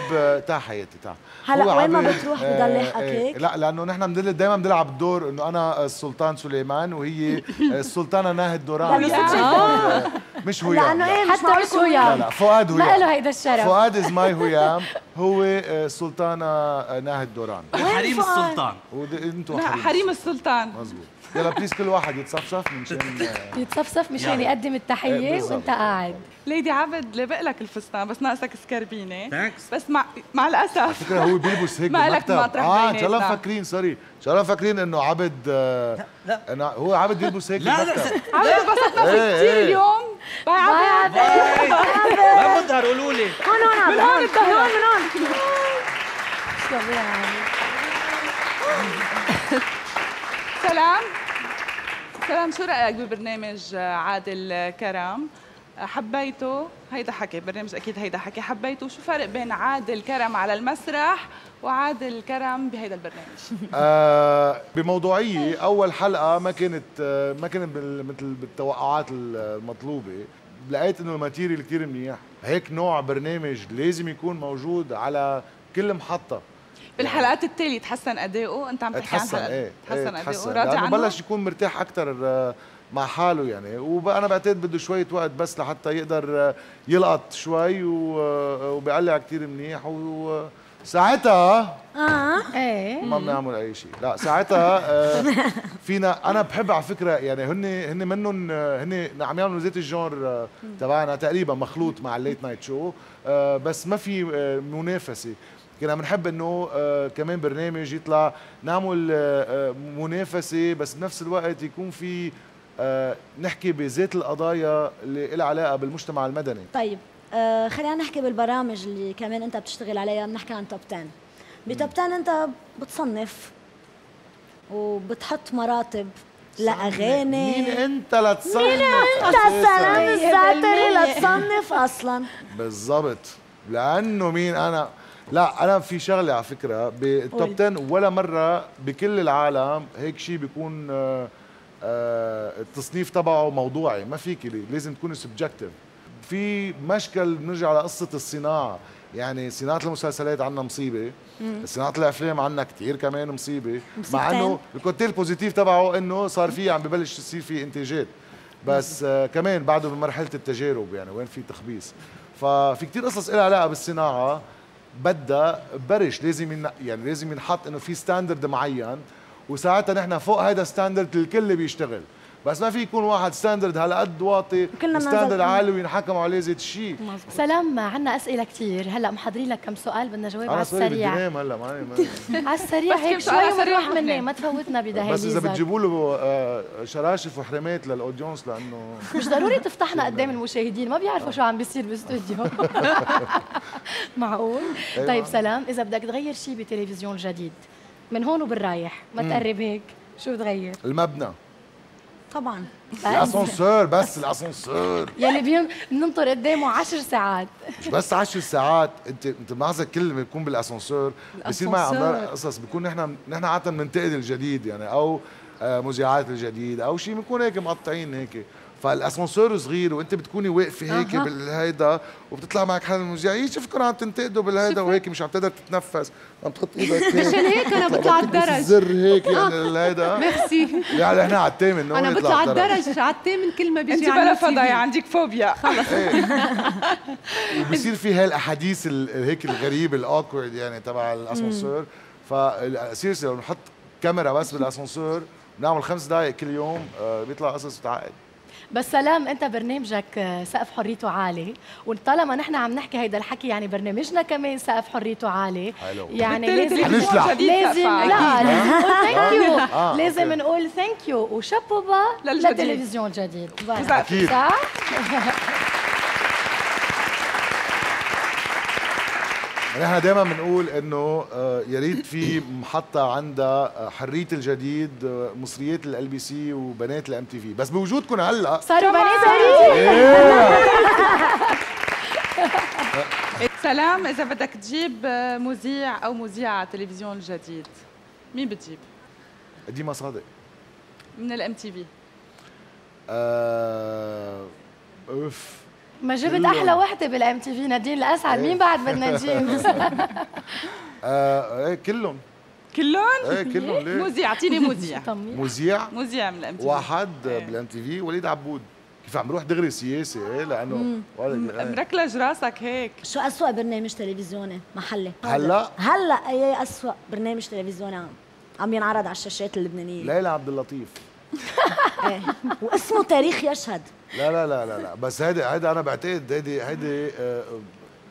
تعا حياتي تعا هلا وين ما بتروح بضل يحكك آه، هيك؟ لا لأنه نحن بندل دائما بنلعب الدور إنه أنا السلطان سليمان وهي السلطانه ناهد دوران. آه، مش هو لأنه إيه حتى مش لا هيام لا فؤاد هيام ما له هيدا الشرف. فؤاد is my هيام هو آه، السلطانه ناهد دوران. حريم السلطان. أنتوا لا حريم السلطان. مظبوط. يلا please كل واحد يتصفصف من شان يتصفصف مشان يعني. يقدم إيه، التحيه بالضبط. وانت قاعد. Lady عبد لبق لك الفستان بس ناقصك سكربينة. بس مع مع الأسف. فكرة هو بيلبس هيك ما لك مطرح آه إن شاء الله. مفكرين sorry. إن شاء الله مفكرين إنه عبد آه لا لا. هو عبد يلبس هيك لا، لا، عبد انبسطنا إيه، كثير إيه. اليوم. باي عبد. ما بظهر قولوا لي. هون هون من عبد هون هون. الظهر. من هون سلام سلام شو رأيك ببرنامج عادل كرم؟ حبيته؟ هيدا حكي برنامج أكيد هيدا حكي. حبيته؟ شو فرق بين عادل كرم على المسرح وعادل كرم بهيدا البرنامج؟ آه بموضوعيه أول حلقة ما كانت آه ما كانت مثل بالتوقعات المطلوبة. لقيت إنه الماتيريال كثير منيح. هيك نوع برنامج لازم يكون موجود على كل محطة. بالحلقات التالية تحسن اداؤه أنت عم تحكي عن تحسن حلقة- إيه تحسن إيه اداؤه تحسن. راضي عنه؟ بلش يكون مرتاح أكثر مع حاله يعني. وأنا بعتقد بده شوية وقت بس لحتى يقدر آه، يلقط شوي و- آه، وبيقلع كثير منيح. وساعتها آه إيه. ما بنعمل أي شيء. لا ساعتها آه، فينا أنا بحب على فكرة يعني هن هن منهم آه، هن عم يعملوا زيت الجور آه، تبعنا تقريبا مخلوط مع ال late night show آه، بس ما في آه، منافسة. كنا بنحب إنه آه، كمان برنامج يطلع نعمل آه، آه، منافسة بس بنفس الوقت يكون في نحكي بذات القضايا اللي لها علاقة بالمجتمع المدني. طيب آه خلينا نحكي بالبرامج اللي كمان أنت بتشتغل عليها بنحكي عن top 10 ب top 10 أنت بتصنف وبتحط مراتب لأغاني. مين أنت لتصنف مين أنت أساساً؟ سلام الزعتري لتصنف أصلا. بالضبط. لأنه مين؟ أنا لا أنا في شغلة على فكرة بال top قول. 10 ولا مرة بكل العالم هيك شيء بيكون آه، آه، التصنيف تبعه موضوعي. ما فيك لي لازم تكون subjective في مشكل بنرجع لقصة الصناعة. يعني صناعة المسلسلات عندنا مصيبة. صناعة الأفلام عندنا كثير كمان مصيبة. مع. إنه ال côté ال positif تبعه إنه صار في عم ببلش يصير في إنتاجات. بس آه كمان بعده بمرحلة التجارب يعني وين في تخبيص. ففي كتير قصص لها علاقة بالصناعة. بدها برش لازم ين... يعني لازم ينحط إنه في standard معين وساعتها نحن فوق هذا standard الكل بيشتغل. بس ما في يكون واحد standard هالقد واطي كلنا و standard بننزل- عالي وينحكم عليه زيت الشيء سلام عنا أسئلة كثير هلأ محضرين لك كم سؤال بدنا نجاوب على أنا السريع. انام هلأ ما ما- على السريع هيك شوي ونروح وإحنا مني. ما تفوتنا بس إذا بتجيبوا له آه، شراشف وحرمات للأودينس لأنه مش ضروري تفتحنا قدام المشاهدين. ما بيعرفوا شو عم بيصير بالاستوديو معقول؟ أيوة. طيب سلام. إذا بدك تغير شيء بتلفزيون الجديد من هون وبالرايح ما. تقرب هيك. شو بتغير؟ المبنى. طبعا. الاسانسور بس الاسانسور يلي بين بننطر قدامه عشر ساعات. مش بس 10 ساعات انت انت ملاحظة كل ما يكون بالاسانسور بصير معي. امرار قصص بيكون نحن نحن عادة بننتقد الجديد يعني أو آه، مذيعات الجديد أو شيء بنكون هيك مقطعين هيك. فالاسانسور صغير وأنت بتكوني واقفة هيك أها. بالهيدا وبتطلع معك حدا المذيع. يشوفكم عم تنتقدوا بالهيدا وهيك مش عم تقدر تتنفس. عم تحط إيدك هيك. مشان هيك أنا بطلع على الدرج. الزر هيك يعني آه. الهيدا ميرسي. يعني إحنا على الثامن أنا بطلع على الدرج. على الثامن كل ما بيجي أنت بلا. فضايح عندك فوبيا. خلص. وبصير في هالاحاديث ال- هيك الغريبه ال awkward يعني تبع الاسانسور ف seriously لو نحط كاميرا بس بالاسانسور نعمل خمس دقائق كل يوم آه، بيطلع قصص بتعقد بس سلام انت برنامجك آه، سقف حريته عالي وطالما نحن عم نحكي هيدا الحكي يعني برنامجنا كمان سقف حريته عالي حلو. يعني لازم. لازم. لا. لازم نقول thank you آه، لازم. نقول thank you و chapeau bas. للتلفزيون الجديد. صح؟ نحن دائما بنقول إنه آه، يا ريت في محطة عندها آه، حرية الجديد آه، مصريات LBC وبنات ال MTV بس بوجودكم هلأ. صاروا بنات سلام إذا بدك تجيب مذيع أو مذيعة على التلفزيون الجديد مين بتجيب؟ ديما صادق. من الام تي في أوف. ما جبت. أحلى وحده بال MTV نادين الأسعد. مين بعد بدنا نجيب آه، إيه كلهم. كلهم؟ إيه كلهم ليه؟ مذيع اعطيني مذيع. مذيع مذيع من ال MTV. واحد بال MTV وليد عبود. كيف عم بروح دغري سياسة إيه، لأنه إيه. مركلج راسك هيك. شو أسوأ برنامج تلفزيوني؟ محلي. هلا؟ هلا اي أسوأ برنامج تلفزيوني عم. عم ينعرض على الشاشات اللبنانية. ليلى عبد اللطيف. إيه. واسمه تاريخ يشهد. لا لا لا لا لا. بس هيدي هيدي أنا بعتقد هيدي هيدي آه،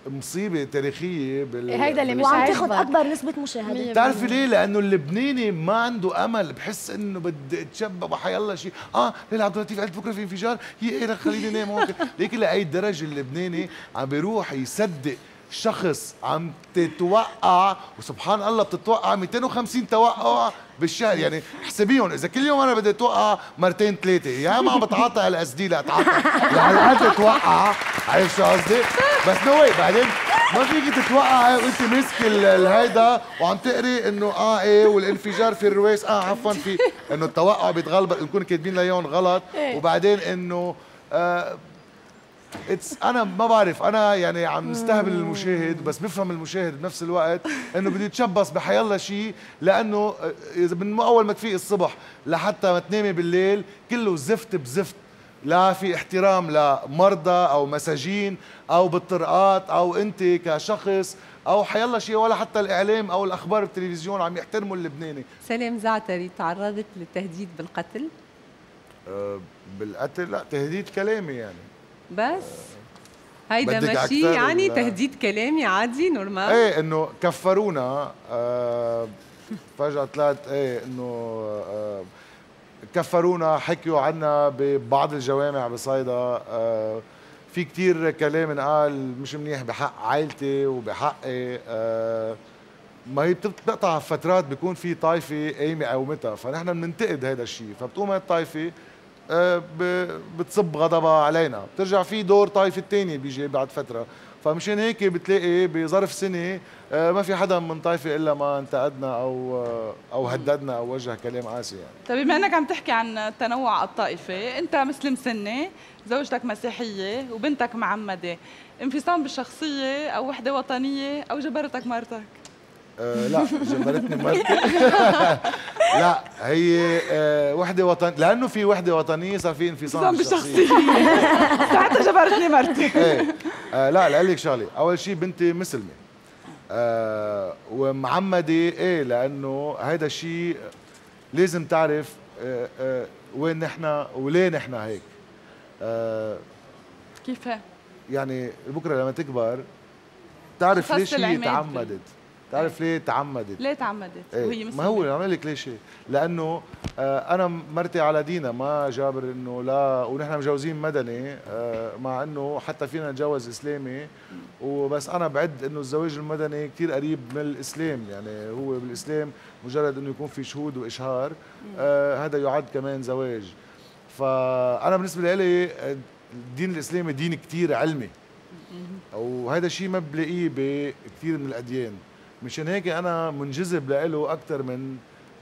مصيبة تاريخية بال هيدا اللي مش وعم تاخذ. أكبر نسبة مشاهدات بتعرفي ليه؟ لأنه اللبناني ما عنده أمل. بحس إنه بدي اتشبع بحيالله شيء، آه ليلى عبد اللطيف قالت بكرة في انفجار، هي إيه رح خليني نام هون. ليك لأي درجة اللبناني عم بيروح يصدق شخص عم تتوقع وسبحان الله بتتوقع 250 توقع بالشهر. يعني احسبيهم إذا كل يوم أنا بدي أتوقع مرتين ثلاثة يا ما عم بتعاطى LSD لاتعاطى لهالقد أتوقع عارف شو قصدي؟ بس no way بعدين ما فيك تتوقع وانت ماسك ال- الهيدا وعم تقري إنه آه إيه والانفجار في الرويس. آه عفوا في إنه التوقع بيتغلبط نكون كاتبين ليون غلط. إيه. وبعدين إنه آه اتس أنا ما بعرف. أنا يعني عم نستهبل المشاهد بس بفهم المشاهد بنفس الوقت. إنه بده يتشبص بحيالله شيء لأنه آه، إذا من أول ما تفيق الصبح لحتى ما تنامي بالليل كله زفت بزفت. لا في احترام لمرضى أو مساجين أو بالطرقات أو أنت كشخص أو حيالله شيء ولا حتى الإعلام أو الأخبار بالتلفزيون عم يحترموا اللبناني. سلام زعتري تعرضت للتهديد بالقتل؟ أه بالقتل؟ لا تهديد كلامي يعني. بس هيدا ماشي يعني؟ تهديد كلامي عادي نورمال إيه إنه كفرونا آه فجأة طلعت إيه إنه آه كفرونا حكيوا عنا ببعض الجوامع بصيدا آه في كتير كلام انقال مش منيح بحق عائلتي وبحقي آه ما هي بتقطع فترات بيكون في طائفة قايمة قومتها فنحن بننتقد هذا الشيء فبتقوم هاي الطائفة ب- بتصب غضبها علينا. بترجع في دور طائفة الثانية بيجي بعد فترة. فمشان هيك بتلاقي بظرف سنة آه، ما في حدا من طائفة إلا ما انتقدنا أو آه، أو هددنا أو وجه كلام قاسي يعني. طيب بما إنك عم تحكي عن التنوع الطائفي أنت مسلم سني زوجتك مسيحية وبنتك معمدة. انفصام بالشخصية أو وحدة وطنية أو جبرتك مرتك؟ آه لا جبرتني مرتي لا هي آه وحدة وطن لأنه في وحدة وطنية صار في انفصام انفصام بالشخصية. ساعتها جبرتني مرتي إيه آه لا لأقول لك شغلة. أول شيء بنتي مسلمة. آه ومعمدة إيه لأنه هيدا الشيء لازم تعرف آه آه وين نحن وليه نحن هيك. آه كيف؟ يعني بكرة لما تكبر تعرف ليش هي. تعمدت. تعرف ليه تعمدت؟ ليه تعمدت؟ إيه، وهي ما هو عم لك ليش؟ لأنه آه أنا مرتي على دينا ما جابر إنه لا ونحن مجوزين مدني آه مع إنه حتى فينا نتجوز إسلامي. وبس أنا بعد إنه الزواج المدني كثير قريب من الإسلام يعني هو بالإسلام مجرد إنه يكون في شهود وإشهار. آه هذا يعد كمان زواج. فأنا بالنسبة لي الدين الإسلامي دين كثير علمي. وهذا الشيء ما بلاقيه بكثير من الأديان. مشان هيك أنا منجذب له أكثر من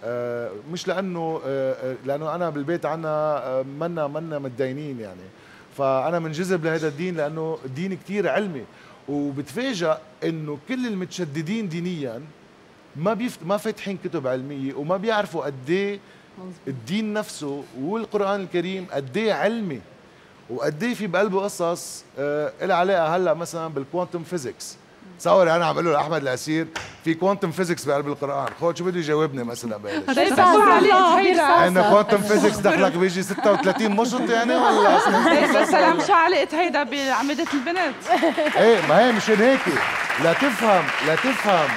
آه، مش لأنه آه، آه، لأنه أنا بالبيت عنا آه، منا منا متدينين يعني. فأنا منجذب لهذا الدين لأنه الدين كثير علمي. وبتفاجئ إنه كل المتشددين دينيا ما بيفت ما فاتحين كتب علمية وما بيعرفوا قد إيه الدين نفسه والقرآن الكريم قد إيه علمي. وقد إيه في بقلبه قصص لها علاقة هلأ مثلا بال quantum physics تصوري أنا عم أقول له لاحمد الاسير في quantum physics بقلب القرآن. خود شو بده يجاوبني مثلا؟ بقلش هذا يفكروا عليه هيدا ان quantum physics دخلك بيجي 36 مشط يعني ولا؟ بس سلام شو علاقة هيدا بعمدة البنت؟ إيه ما هي مشان هيك. لا تفهم لا تفهم.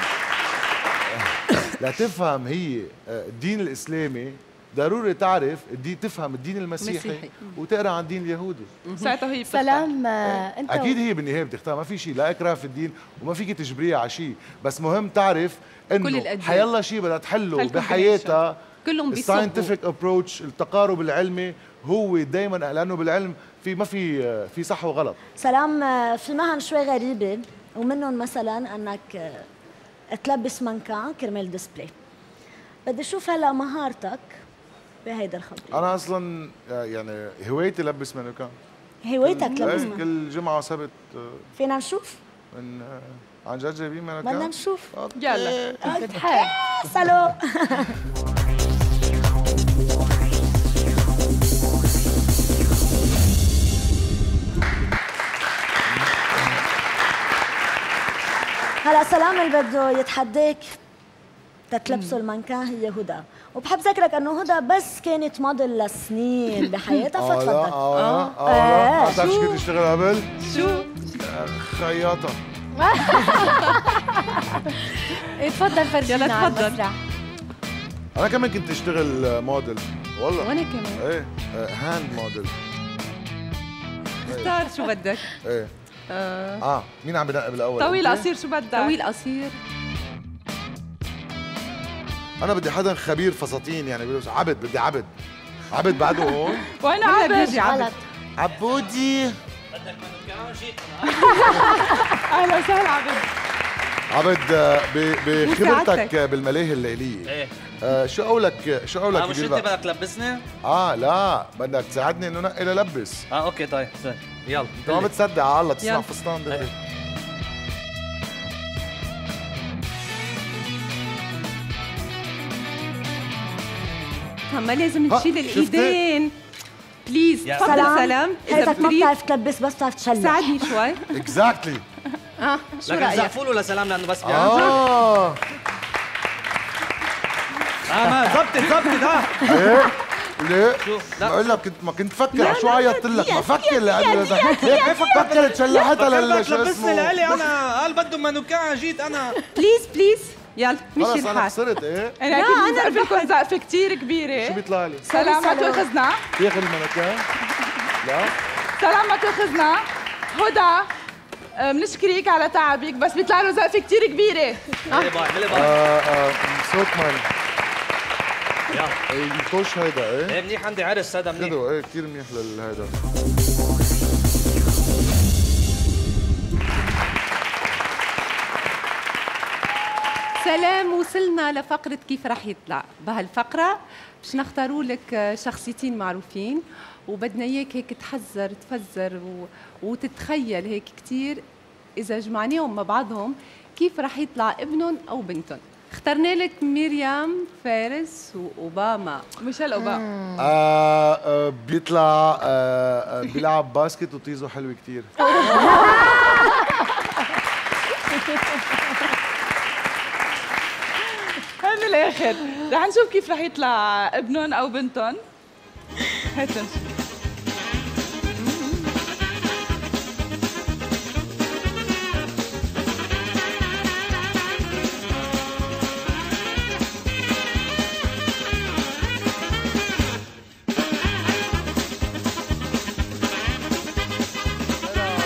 لا تفهم هي الدين الإسلامي ضروري تعرف الدين تفهم الدين المسيحي مسيحي. وتقرأ عن الدين اليهودي ساعتها هي. سلام آه، أنت أكيد هي بالنهاية بتختار ما في شيء لا إكراه في الدين وما فيك تجبريها على شيء بس مهم تعرف إنه. حيلا شيء بدها تحله. بحياتها كلهم بيصبوا. ال scientific approach التقارب العلمي هو دائما لأنه بالعلم في ما في في صح وغلط سلام آه، في مهن شوي غريبة ومنهم مثلا إنك آه، تلبس منكان كرمال display بدي أشوف هلا مهارتك بهيدا الخبر أنا أصلا يعني هوايتي لبس مانوكان هوايتك منكان كل جمعة وسبت فينا نشوف؟ من عن جد جايبين مانوكان بدنا نشوف. يلا. بتحب سلو هلا سلام اللي بده يتحداك. تتلبسوا المانكان هي هدى. وبحب ذكرك أنه هدى بس كانت موديل لسنين بحياتها. آه لا فتفضل آه آه آه، لا بتعرف شو؟ شو؟ كنت اشتغل قبل؟ شو؟ آه، خياطة. إيه، تفضل فرجينا يلا تفضل. أنا كمان كنت أشتغل آه، موديل. والله. وأنا كمان. إيه آه، hand model اختار شو بدك. إيه. آه. آه مين عم بنقي بالاول طويل؟ قصير شو بدك؟ طويل قصير. أنا بدي حدا خبير فساتين يعني بيقولوا عبد بدي عبد. عبد بعده هون. وين عبد؟ بيجي عبد. عبودي. أهلا وسهلا عبد. عبد آه، ب- بخبرتك. بالملاهي الليلية. إيه. آه شو قولك؟ شو قولك آه مش انت؟ بدك تلبسني؟ آه لا. بدك تساعدني إنه نقي للبس. آه okay طيب. يلا. انت ما بتصدق على الله تسمع. فستان ما لازم تشيل؟ الإيدين. please يا تفضل سلام. سلام. إذا ما بتريد بتعرف تلبس بس بتعرف تشلح. ساعدني شوي. exactly آه. شو لكن زقفوا له لسلام لأنه بس بيعرف. آه. آه ما زبطت زبطت آه ليه؟ لا. بقول لك كنت ما كنت فكر شو عيطت لك؟ ما فكر لأنه اذا هيك فكرت شلحتها لل شو لبسني اسمه لإلي أنا قال بده مانوكان جيت أنا. please please يلا مشي خلص أنا الحال. خسرت إيه؟ أنا أكيد أنا بزقف لكم زقفه كثير شو كبيره بيطلع لي؟ سلام ما. تاخذنا ياخذ المنكان لا. سلام ما تاخذنا هدى آه، بنشكرك على تعبك بس بيطلع له زقفه كثير كبيره ملي باي ملي باي. آه، آه، صوت مان يلا إيه، الكوش هيدا إيه؟ إيه منيح عندي عرس هذا منيح. كده إيه كثير منيح لهيدا سلام وصلنا لفقرة كيف رح يطلع. بهالفقرة مش نختاروا لك شخصيتين معروفين وبدنا إياك هيك تحذر تفزر و... وتتخيل هيك كتير إذا جمعناهم مع بعضهم كيف رح يطلع ابنهم أو بنتهم. اخترنا لك مريم فارس وأوباما. ميشيل أوباما. آه آه بيطلع آه آه بيلعب باسكت وطيزه حلوة كثير الآخر. رح نشوف كيف رح يطلع ابنهم أو بنتهم. هات نشوف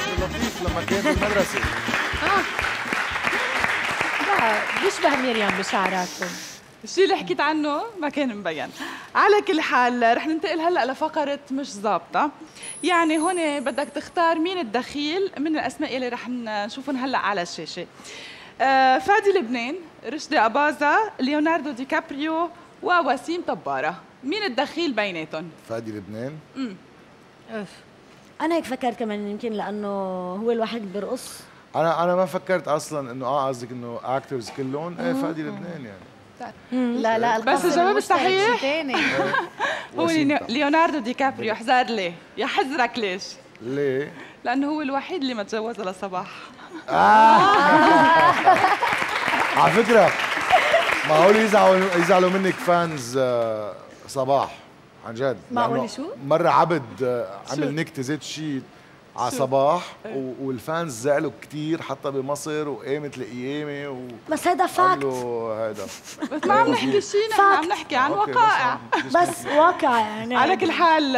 عبد اللطيف لما كان بالمدرسة. لا بيشبه مريم بشعراته الشيء اللي حكيت عنه؟ ما كان مبين. على كل حال رح ننتقل هلأ لفقرة مش ظابطة. يعني هون بدك تختار مين الدخيل من الأسماء اللي رح نشوفهم هلأ على الشاشة. آه فادي لبنان رشدي أباظة ليوناردو دي كابريو ووسيم طبارة. مين الدخيل بيناتهم؟ فادي لبنان. أنا هيك فكرت كمان يمكن لأنه هو الوحيد اللي بيرقص. أنا أنا ما فكرت أصلا انه آه قصدك إنه actors كلهم. إيه فادي لبنان يعني. لا لا بس الجواب الصحيح؟ هو. ليوناردو دي كابريو احذر لي يا حذرك ليش؟ ليه؟ لأنه هو الوحيد اللي ما تجوز لصباح على فكرة معقول يزعلوا يزعلوا منك fans آه، صباح عن جد. معقول شو؟ مرة عبد آه،؟ عمل نكتة زيت شيء على؟ صباح إيه. وال fans زعلوا كثير حتى بمصر وقامت القيامة و بس هيدا fact هيدا. بس ما عم نحكي شيء نحن عم نحكي عن بس وقائع عم- بس واقع يعني. على كل حال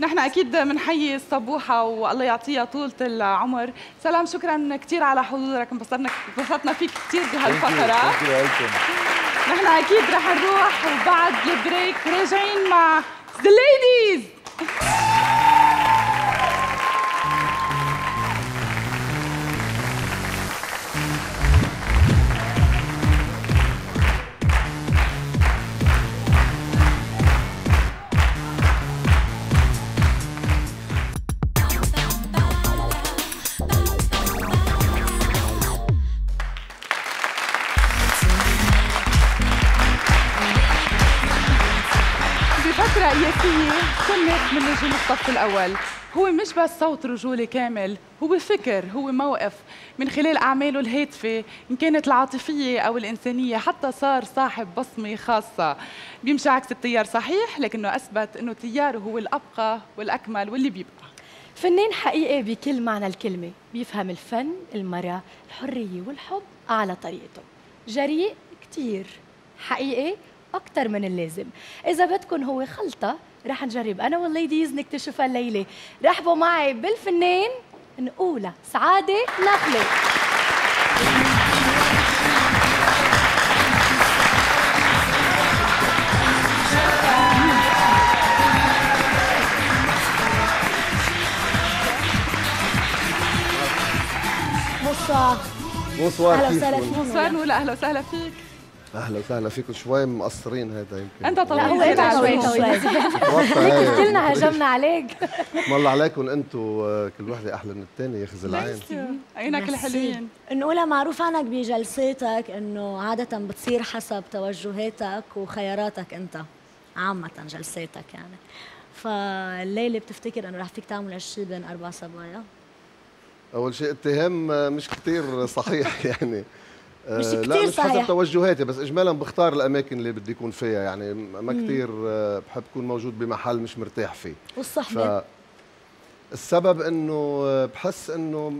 نحن أكيد بنحيي الصبوحة والله يعطيها طولة العمر. سلام شكرا كثير على حضورك. انبسطنا انبسطنا فيك كثير بهالفقره. نحن أكيد رح نروح وبعد ال break. راجعين مع The Ladies من نجوم الصف الأول. هو مش بس صوت رجولي كامل هو فكر هو موقف. من خلال أعماله الهادفة إن كانت العاطفية أو الإنسانية حتى صار صاحب بصمة خاصة. بيمشي عكس التيار صحيح لكنه أثبت أنه تياره هو الأبقى والأكمل واللي بيبقى. فنان حقيقي بكل معنى الكلمة بيفهم الفن المرأة الحرية والحب على طريقته. جريء كتير حقيقي أكتر من اللازم. إذا بدكن هو خلطة رح نجرب. أنا والليديز نكتشفها الليلة. رحبوا معي بالفنان نقولها سعادة نخلة بونسوار بونسوار. بونسوار نولا أهلا وسهلا فيك أهلا وسهلا فيكم. شوي مقصرين هذا يمكن. هو أنت شوي ليك هيك. كلنا هجمنا عليك. والله عليكم أنتم كل وحدة أحلى من الثانية ياخذ العين عينك. الحلوين نقولها معروف عنك بجلساتك إنه عادة بتصير حسب توجهاتك وخياراتك أنت عامة جلساتك يعني. فالليلة بتفتكر إنه رح فيك تعمل هالشي بين أربع صبايا؟ أول شيء اتهام مش كتير صحيح يعني. آه، مش لا كتير مش صحيح. حسب توجهاتي بس اجمالا بختار الأماكن اللي بدي اكون فيها يعني ما مم. كتير آه، بحب اكون موجود بمحل مش مرتاح فيه والصحبة؟ السبب إنه آه، بحس إنه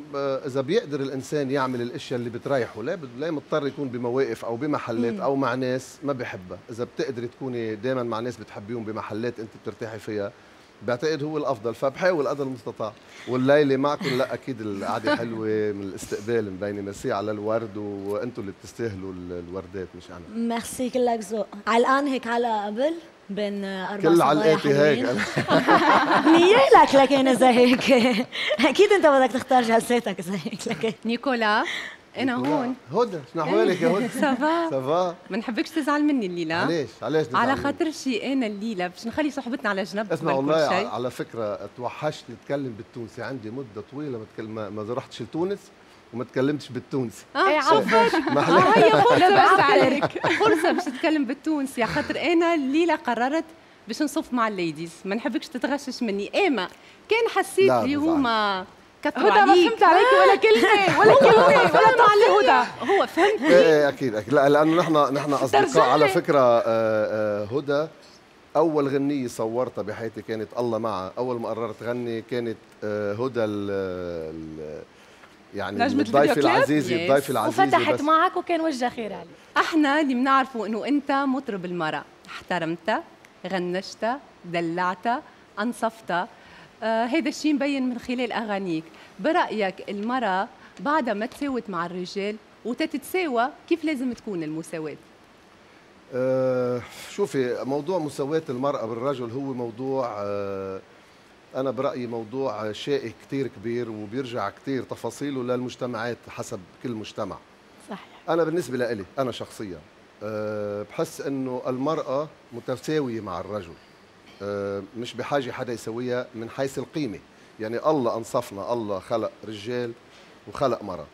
إذا بيقدر الإنسان يعمل الأشياء اللي بتريحه لا لا مضطر يكون بمواقف أو بمحلات. أو مع ناس ما بحبها إذا بتقدري تكوني دائما مع ناس بتحبيهم بمحلات أنت بترتاحي فيها بعتقد هو الأفضل. فبحاول قدر المستطاع. والليلة معكم لا أكيد القعدة حلوة من الاستقبال مبينة. ميرسي على الورد وأنتم اللي بتستاهلوا ال- الوردات مش أنا. ميرسي كلك ذوق. علقان هيك على قبل بين أربع كل علقاتي هيك. نيالك لكن إذا هيك. أكيد أنت بدك تختار جلساتك إذا هيك لكن. نيكولا. أنا هون هدى شنو احوالك يا هدى؟ ça va ça va ما نحبكش تزعل مني الليلة. علاش؟ علاش تزعل على؟ خاطر شيء أنا الليلة باش نخلي صحبتنا على جنب اسمع والله شيء. على فكرة توحشت اتكلم بالتونسي. عندي مدة طويلة ما تكلم ما, ما رحتش لتونس وما تكلمتش بالتونسي. آه إيه، عفوا. ما آه، هي فرصة. عليك. فرصة باش تتكلم بالتونسي. على خاطر أنا الليلة قررت باش نصف مع ال ladies. ما نحبكش تتغشش مني. اما كان حسيت اللي. هما كثروا هدى ما فهمت عليك ولا كلمة ولا كلمة ولا تعطي هدى. هو فهمت. إيه إيه أكيد أكيد. لا لأنه نحن نحن أصدقاء. على فكرة آه، آه، هدى أول غنية صورتها بحياتي كانت الله معها. أول ما قررت غني كانت آه، هدى ال ال- يعني؟ العزيزه Yes. الضيفه العزيزه وفتحت بس معك وكان وجهها خير عليك. أحنا اللي بنعرفه إنه أنت مطرب المرأة. احترمتها غنشتها دلعتها أنصفتها. هذا الشيء مبين من خلال أغانيك. برأيك المرأة بعدها ما تساوت مع الرجال وتتساوى كيف لازم تكون المساواة؟ آه، شوفي موضوع مساواة المرأة بالرجل هو موضوع آه، أنا برأيي موضوع شائك كتير كبير وبيرجع كتير تفاصيله للمجتمعات حسب كل مجتمع. صحيح. أنا بالنسبة لإلي أنا شخصيا آه، بحس إنه المرأة متساوية مع الرجل. آه، مش بحاجة حدا يسويها من حيث القيمة. يعني الله أنصفنا الله خلق رجال وخلق مرأة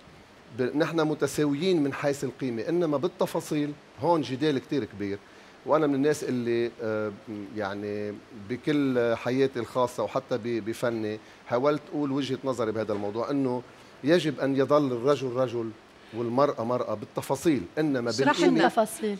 نحن متساويين من حيث القيمة إنما بالتفاصيل هون جدال كتير كبير. وأنا من الناس اللي آه، يعني بكل حياتي الخاصة وحتى بفني حاولت أقول وجهة نظري بهذا الموضوع إنه يجب أن يظل الرجل رجل والمرأة مرأة بالتفاصيل إنما بالقيمة- لنا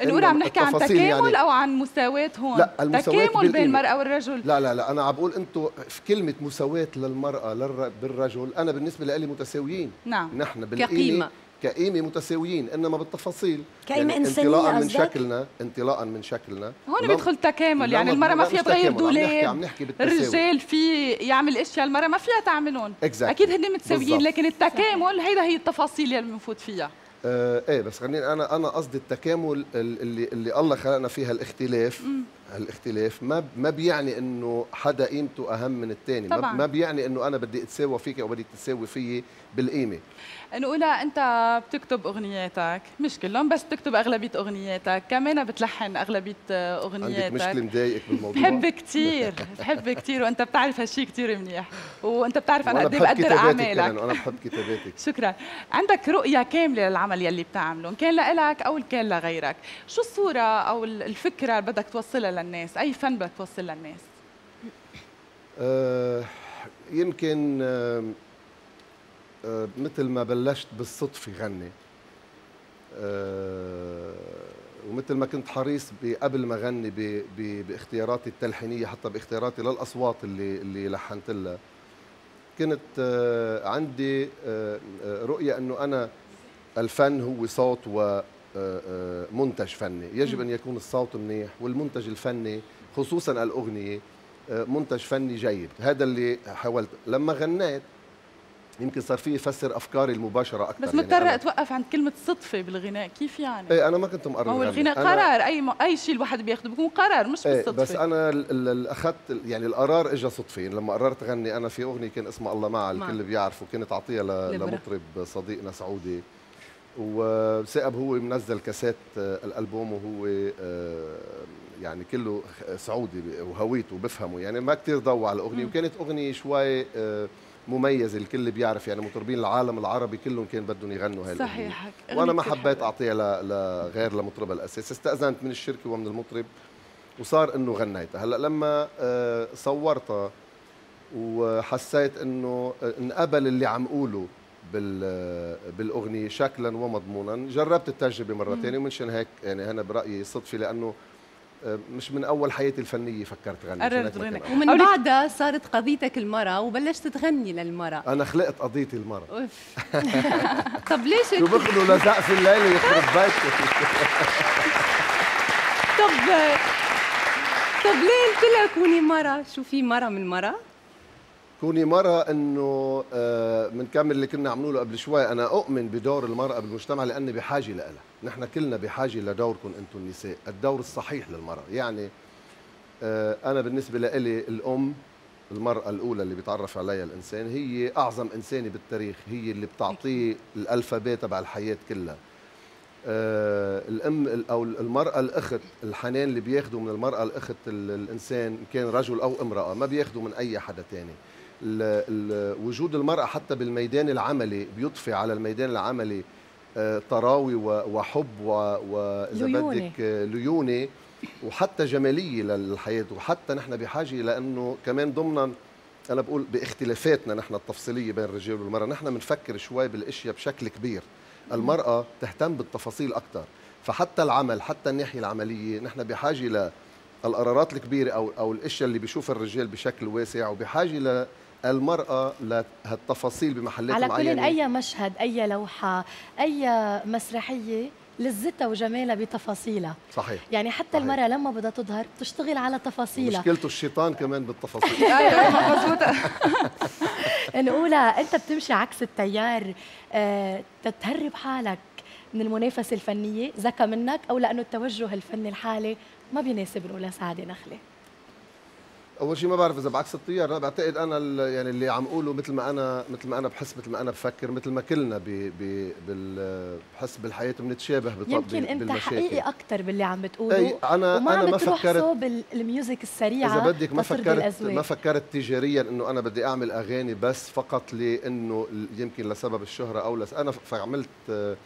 نقول عم نحكي عن التفاصيل تكامل أو عن مساواة هون لا المساواة تكامل بين بالقيمة. المرأة والرجل لا لا لا أنا عم بقول أنتم في كلمة مساواة للمرأة للر... بالرجل أنا بالنسبة لي متساويين نعم. نحن بالقيمة كقيمة. كقيمه متساويين إنما بالتفاصيل كقيمة إنسانية انطلاقا من؟ شكلنا انطلاقا من شكلنا هون بيدخل تكامل لا يعني المرأة ما فيها تغير دولاب عم نحكي بالتساوي. الرجال في يعمل إشياء المرأة ما فيها تعملهم Exactly. أكيد هن متساويين. لكن التكامل هيدا هي التفاصيل اللي بنفوت فيها آه إيه بس خليني أنا أنا قصدي التكامل ال- اللي اللي الله خلقنا فيها الاختلاف. الاختلاف ما ما بيعني إنه حدا قيمته أهم من الثاني ما, طبعاً. ما بيعني إنه أنا بدي أتساوى فيك أو بدك تتساوي فيي بالقيمة نقولها أنت بتكتب أغنياتك مش كلهم بس بتكتب أغلبية أغنياتك كمان بتلحن أغلبية أغنياتك. عندك مشكلة مضايقك بالموضوع بحب كثير بحب كثير وأنت بتعرف هالشيء كثير منيح وأنت بتعرف أنا قد إيه بقدر أعمالك. وأنا بحب كتاباتك. شكرا. عندك رؤية كاملة للعمل يلي بتعمله إن كان لإلك أو إن كان لغيرك شو الصورة أو الفكرة اللي بدك توصلها للناس؟ أي فن بدك توصل للناس؟ آه يمكن مثل ما بلشت بالصدفة غني. آه ومثل ما كنت حريص قبل ما غني باختياراتي التلحينية حتى باختياراتي للأصوات اللي اللي لحنت لها. كنت آه عندي آه آه، رؤية أنه أنا الفن هو صوت ومنتج فني. يجب أن يكون الصوت منيح والمنتج الفني خصوصا الأغنية آه، منتج فني جيد. هذا اللي حاولت. لما غنيت يمكن صار في يفسر أفكاري المباشرة أكثر بس يعني مضطر أنا- أتوقف عند كلمة صدفة بالغناء كيف يعني؟ إيه أنا ما كنت مقرر ما هو. الغناء أنا- قرار أي م... أي شيء الواحد بياخده بيكون قرار مش إيه بالصدفة بس أنا ال- ال- ال- أخذت يعني القرار اجى صدفة يعني لما قررت غني أنا في أغنية كان اسمها الله معا. الكل بيعرفه كنت أعطيها ل-. لمطرب صديقنا سعودي وثائب هو منزل كاسات آه، الألبوم وهو آه، يعني كله سعودي وهويته بفهمه يعني ما كتير ضوى على الأغنية. وكانت أغنية شوي مميزه الكل بيعرف يعني مطربين العالم العربي كلهم كان بدهم يغنوا هاي. صحيح وأنا ما حبيت أعطيها ل- لغير لمطربها الاساسي استأذنت من الشركة ومن المطرب وصار إنه غنيتها هلأ لما آه، صورتها وحسيت إنه آه، انقبل اللي عم آه، بالأغنية شكلا ومضمونا جربت التجربة مرة. ثانية ومنشان هيك يعني أنا برأيي صدفة لأنه مش من أول حياتي الفنية فكرت غني كان أول. ومن بعدها صارت قضيتك المرأة وبلشت تغني للمرأة. أنا خلقت قضيه المرأة. طب ليش شو بخلوا لزق في الليل يخرب بيتك طب طب ليه قلت لها كوني مرأة؟ شو في مرأة من مرأة؟ كوني مرة آه، بنكمل اللي كنا عم قبل شوي أنا أؤمن بدور المرأة بالمجتمع لأني بحاجة لها نحن كلنا بحاجة لدوركم أنتم النساء. الدور الصحيح للمرأة. يعني آه، أنا بالنسبة لإلي الأم المرأة الأولى اللي بيتعرف عليها الإنسان هي أعظم إنسانة بالتاريخ. هي اللي بتعطيه الألفابet تبع الحياة كلها. آه، الأم ال- أو المرأة الأخت الحنان اللي بياخده من المرأة الأخت ال- الإنسان كان رجل أو امرأة ما بياخده من أي حدا تاني. وجود المرأة حتى بالميدان العملي بيضفي على الميدان العملي آه، طراوي وحب و- واذا ليونة. بدك آه، ليونة وحتى جمالية للحياة وحتى نحن بحاجة لأنه كمان ضمنا أنا بقول باختلافاتنا نحن التفصيلية بين الرجال والمرأة نحن بنفكر شوي بالأشياء بشكل كبير المرأة تهتم بالتفاصيل أكثر فحتى العمل حتى الناحية العملية نحن بحاجة للقرارات الكبيرة أو أو الأشياء اللي بيشوفها الرجال بشكل واسع وبحاجة للمراه لهالتفاصيل بمحلات على كل معينة. أي مشهد أي لوحة أي مسرحية لذتها وجمالها بتفاصيلها. صحيح. يعني حتى المرأة لما بدها تظهر بتشتغل على تفاصيلها. مشكلته الشيطان كمان بالتفاصيل. أيوه مضبوطة نقولها أنت بتمشي عكس التيار آه، تتهرب حالك من المنافسة الفنية ذكى منك أو لأنه التوجه الفني الحالي ما بيناسب نقولها سعادة نخلة. أول شيء ما بعرف إذا بعكس التيار لا بعتقد أنا يعني اللي عم أقوله مثل ما أنا مثل ما أنا بحس مثل ما أنا بفكر مثل ما كلنا ب ب بال بحس بالحياة بنتشابه بط- يمكن أنت بالمشاكل. حقيقي أكثر باللي عم بتقوله أي، أنا- وما عم ما فكرت- صوب الميوزك السريعة إذا بدك ما فكرت الأذواق. ما فكرت تجاريا إنه أنا بدي أعمل أغاني بس فقط لإنه يمكن لسبب الشهرة أو لس أنا فعملت آه،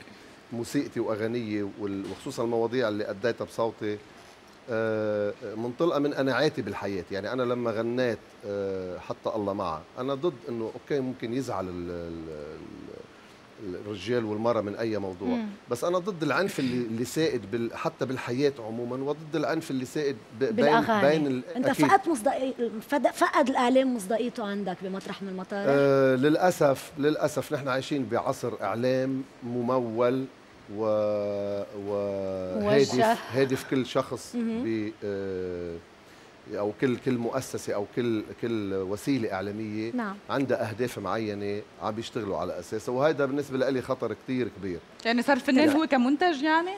موسيقتي واغانيي وخصوصا المواضيع اللي أديتها بصوتي منطلقة من قناعاتي بالحياة. يعني أنا لما غنيت آه، حتى الله معه أنا ضد إنه أوكي ممكن يزعل ال- ال- ال- الرجال والمرأة من أي موضوع. مم. بس أنا ضد العنف اللي اللي سائد بال حتى بالحياة عموما وضد العنف اللي سائد بين بالاغاني بين أنت مصداقية فد- فقد الاعلام مصداقيته عندك بمطرح من المطارح آه للأسف للأسف نحن عايشين بعصر إعلام ممول. و وهادف. هادف كل شخص. ب آه أو كل كل مؤسسة أو كل كل وسيلة إعلامية نعم. عندها أهداف معينة عم بيشتغلوا على أساسها وهذا بالنسبة لي خطر كثير كبير يعني صار الفنان هو كمنتج يعني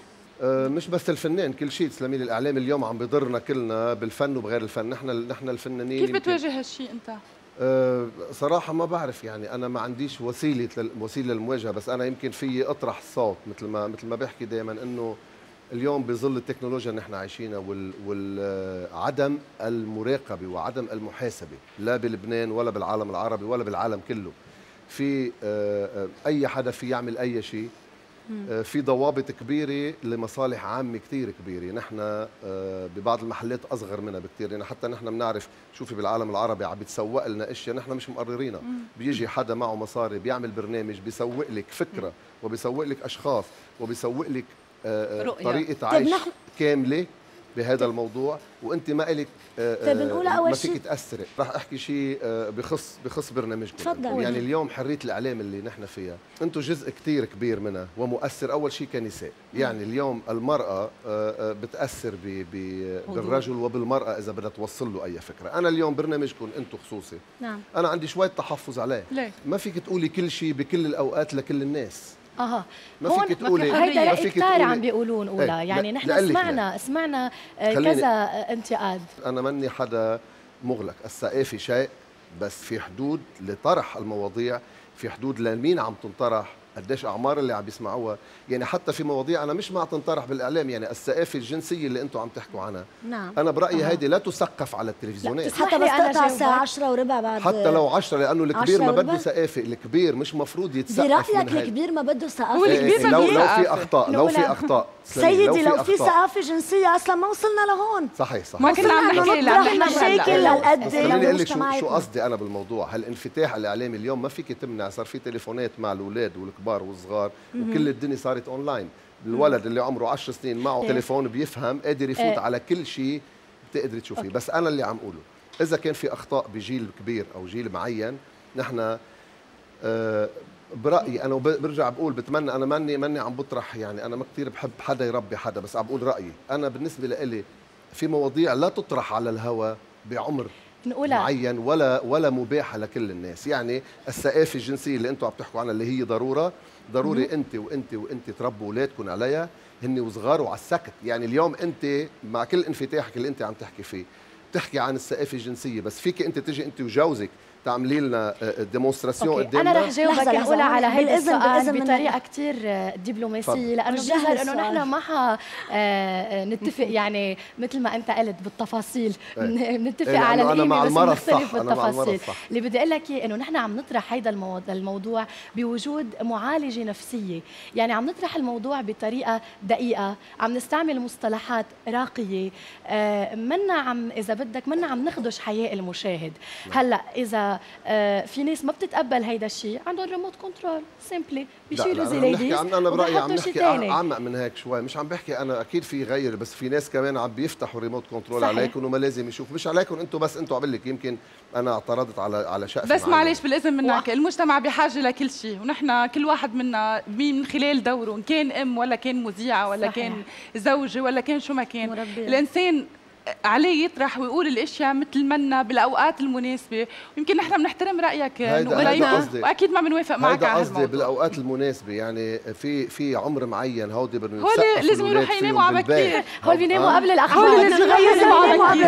آه، مش بس الفنان كل شيء تسلمي لي الإعلام اليوم عم بيضرنا كلنا بالفن وبغير الفن نحن نحن الفنانين كيف بتواجه هالشيء أنت؟ أه صراحة ما بعرف يعني أنا ما عنديش وسيلة لل- وسيلة للمواجهة بس أنا يمكن في أطرح الصوت مثل ما مثل ما بحكي دائما إنه اليوم بظل التكنولوجيا اللي نحن عايشينها وعدم المراقبة وعدم المحاسبة لا بلبنان ولا بالعالم العربي ولا بالعالم كله. في أه آه، أي حدا في يعمل أي شيء آه، في ضوابط كبيرة لمصالح عامة كتير كبيرة. نحن آه، ببعض المحلات أصغر منها بكتير. يعني حتى نحن بنعرف شوفي بالعالم العربي عم بتسوق لنا أشياء نحن مش مقررينها. بيجي حدا معه مصاري بيعمل برنامج بيسوق لك فكرة وبيسوق لك أشخاص وبيسوق لك آه، آه،. طريقة طيب عيش كاملة. بهذا الموضوع وأنت ما إلك طيب نقول ما شيء- فيك تأثري. رح أحكي شيء آه، بخص بخص برنامجكم. تفضل. يعني اليوم حريه الإعلام اللي نحن فيها. أنتم جزء كتير كبير منها ومؤثر. أول شيء كنساء. يعني اليوم المرأة آه، آه، بتأثر ب-. بالرجل وبالمرأة إذا بدها توصل له أي فكرة. أنا اليوم برنامجكم أنتم خصوصي. نعم. أنا عندي شوية تحفظ عليه. ليه؟ ما فيك تقولي كل شيء بكل الأوقات لكل الناس. أها. ما هون فيك تقولي- هيدا رأي تقولي- عم بيقولون إيه، أولى يعني نحن لقلك لا. سمعنا سمعنا آه، كذا آه، انتقاد. أنا ماني حدا مغلق. الثقافه شيء بس في حدود لطرح المواضيع في حدود لمين عم تنطرح. قديش أعمار اللي عم بيسمعوها يعني حتى في مواضيع أنا مش مع تنطرح بالإعلام يعني الثقافة الجنسية اللي أنتم عم تحكوا عنها. نعم. أنا برأيي أها. هيدي لا تسقف على التلفزيونات. حتى بس تقطع الساعة 10 وربع بعد. حتى لو عشرة لأنه الكبير 10 ما؟ بده ثقافة الكبير مش مفروض من هيدي. الكبير ما بده هو الكبير لو لو في أخطاء لو في أخطاء. سيدي لو في أخطاء. ثقافة جنسية أصلا ما وصلنا لهون. صحيح صحيح. ما كنا عم نحكي مشاكل. هلأ. هالقد بس خليني أقول لك شو قصدي أنا بالموضوع. هالانفتاح الإعلامي اليوم ما فيك تمنع صار في تليفونات مع الأولاد والكبار والصغار مهم. وكل الدنيا صارت اونلاين الولد اللي عمره 10 سنين معه إيه. تليفون بيفهم قادر يفوت إيه. على كل شيء بتقدري تشوفيه بس أنا اللي عم أقوله إذا كان في أخطاء بجيل كبير أو جيل معين نحن آه، برأيي أنا برجع بقول بتمنى أنا ماني ماني عم بطرح يعني أنا ما كثير بحب حدا يربي حدا بس عم بقول رأيي أنا بالنسبة لإلي في مواضيع لا تطرح على الهوا بعمر نقولها. معين ولا ولا مباحه لكل الناس. يعني الثقافة الجنسية اللي أنتم عم تحكوا عنها اللي هي ضرورة. ضروري. انت وانت وانت تربوا اولادكم عليها. هن وصغار وعلى السكت يعني اليوم انت مع كل انفتاحك اللي انت عم تحكي فيه بتحكي عن الثقافة الجنسية بس فيك انت تجي انت وجوزك تعملي لنا démonstration okay. قدامنا أنا رح جاوبك لحظة، يا لحظة، اولى على هيدا السؤال بطريقة كثير دبلوماسيه. لأنه بظهر إنه. نحن ما ح آه، آه، نتفق يعني مثل ما أنت قلت بالتفاصيل إيه. بنتفق إيه، على لأنه أنا القيمه مع بس بنختلف بالتفاصيل. اللي بدي أقول لك اياه إنه نحن عم نطرح هيدا المو- الموضوع بوجود معالجة نفسية يعني عم نطرح الموضوع بطريقة دقيقة عم نستعمل مصطلحات راقية آه، منا عم إذا بدك منا عم نخدش حياه المشاهد هلأ إذا آه، في ناس ما بتتقبل هيدا الشيء عندهم remote control simply لا بيشيلوا زي بنحكي ladies عن أنا برأيي عم نحكي أعمق من هيك شوي مش عم بحكي أنا أكيد في غير بس في ناس كمان عم بيفتحوا remote control صحيح. عليكم وما لازم يشوف مش عليكم أنتم بس أنتم عم لك يمكن أنا اعترضت على على شقف بس. معلش بالإذن منك المجتمع بحاجه لكل شيء ونحن كل واحد منا من خلال دوره إن كان أم ولا كان مذيعة ولا صحيح. كان زوجة ولا كان شو ما كان مربية. الإنسان عليه يطرح ويقول الأشياء مثل منا بالأوقات المناسبة. ويمكن نحن بنحترم رأيك قصدي. وأكيد ما بنوافق معك على قصدي بالأوقات المناسبة. يعني في في عمر معين هودي بدهم يتسقفوا لازم يروحوا يناموا على بالبيت. بكير هول بيناموا. قبل الأخبار. هول لازم يناموا قبل.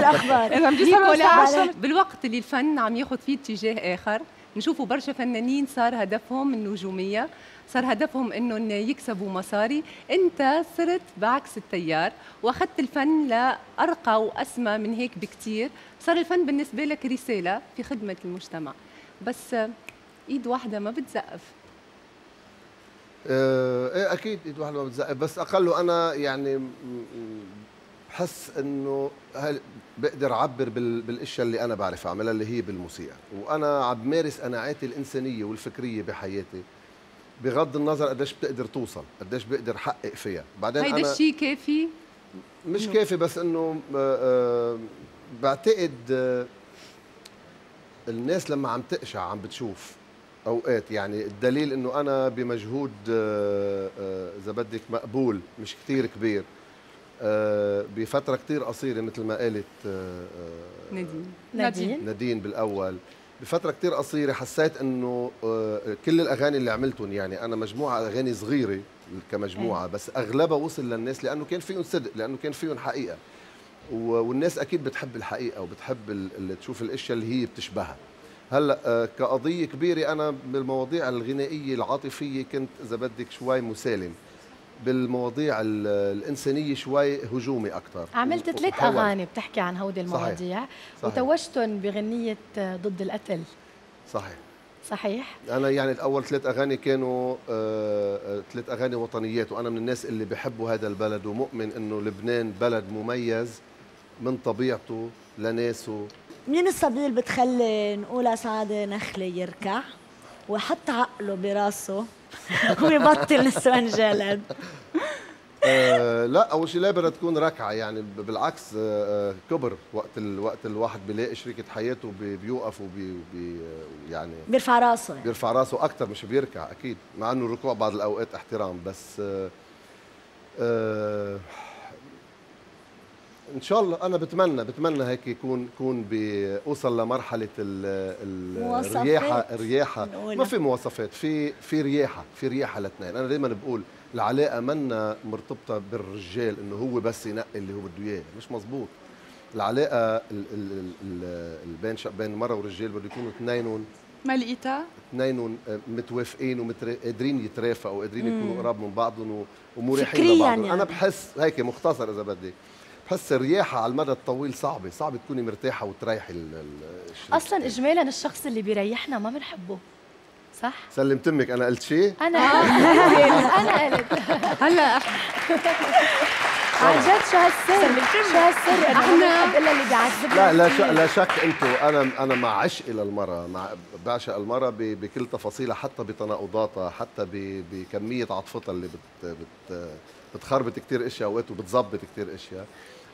إذا بدي 10 بالوقت اللي الفن عم ياخذ فيه اتجاه آخر نشوفوا برشا فنانين صار هدفهم النجومية. صار هدفهم انهم يكسبوا مصاري. أنت صرت بعكس التيار وأخذت الفن لأرقى وأسمى من هيك بكتير. صار الفن بالنسبة لك رسالة في خدمة المجتمع. بس إيد واحدة ما بتزقف. آه، إيه أكيد إيد واحدة ما بتزقف. بس اقله أنا يعني بحس إنه هل بقدر أعبر بال- بالأشياء اللي أنا بعرف أعملها اللي هي بالموسيقى. وأنا عم بمارس قناعاتي الإنسانية والفكرية بحياتي. بغض النظر قديش بتقدر توصل قديش بقدر حقق فيها. بعدين هيدا الشيء كافي؟ مش كافي بس إنه آه، آه، بعتقد آه، الناس لما عم تقشع عم بتشوف أوقات. يعني الدليل إنه أنا بمجهود إذا بدك مقبول مش كثير كبير. بفترة كثير قصيرة مثل ما قالت نادين. نادين. نادين بالأول. بفترة كتير قصيرة حسيت إنه آه، كل الأغاني اللي عملتهم يعني أنا مجموعة أغاني صغيرة كمجموعة بس أغلبها وصل للناس لأنه كان فيهم صدق لأنه كان فيهم حقيقة. والناس أكيد بتحب الحقيقة وبتحب ال- اللي تشوف الأشياء اللي هي بتشبهها. هلأ آه، كقضية كبيرة أنا بالمواضيع الغنائية العاطفية كنت إذا بدك شوي مسالم. بالمواضيع ال- الإنسانية شوي هجومي أكثر عملت ثلاث. أغاني بتحكي عن هودي المواضيع. صحيح. وتوجتهم بغنية ضد القتل. صحيح. صحيح؟ أنا يعني الأول ثلاث أغاني كانوا آه، آه، ثلاث أغاني وطنيات وأنا من الناس اللي بحبوا هذا البلد ومؤمن إنه لبنان بلد مميز من طبيعته لناسه. مين السبيل بتخلي نقول سعادة نخلي يركع ويحط عقله براسه؟ ويبطل نسوان جلد آه لا أول شيء لا بدها تكون ركعة يعني بالعكس آه آه، كبر وقت ال... وقت الواحد بيلاقي شريكة حياته بي... بيوقف وبي بي يعني بيرفع راسه يعني. بيرفع راسه أكثر مش بيركع أكيد مع إنه الركوع بعض الأوقات احترام بس آه آه إن شاء الله أنا بتمنى بتمنى هيك يكون يكون بوصل لمرحلة ال الرياحه الرياحه. ما في مواصفات في في رياحة في رياحة الاثنين أنا دائما بقول العلاقة منا مرتبطة بالرجال إنه هو بس ينقي اللي هو بده إياه مش مزبوط. العلاقة ال ال ال ال ال بين بين المراه والرجال بده يكونوا اثنينهم. ما لقيتها اثنينهم متوافقين وقادرين يترافقوا وقادرين. يكونوا قراب من بعضهم ومريحين لبعضهم. يعني. أنا بحس هيك مختصر إذا بدك بحس الرياحة على المدى الطويل صعبة صعب تكوني مرتاحة وتريحي ال- ال- الشريك. أصلا اجمالا الشخص اللي بيريحنا ما بنحبه صح؟ سلمت أمك أنا قلت شيء؟ أنا أنا قلت. هلا. عن جد شو هالسر؟ شو هالسر؟ بنحب إلا اللي بيعذبنا لا لا شك لا شك أنتم أنا أنا مع عشقي للمرأة مع بعشق المرأة ب- بكل تفاصيلها حتى بتناقضاتها حتى ب- بكمية عاطفتها اللي بت بت بتخربط كثير أشياء اوقات وبتظبط كثير أشياء.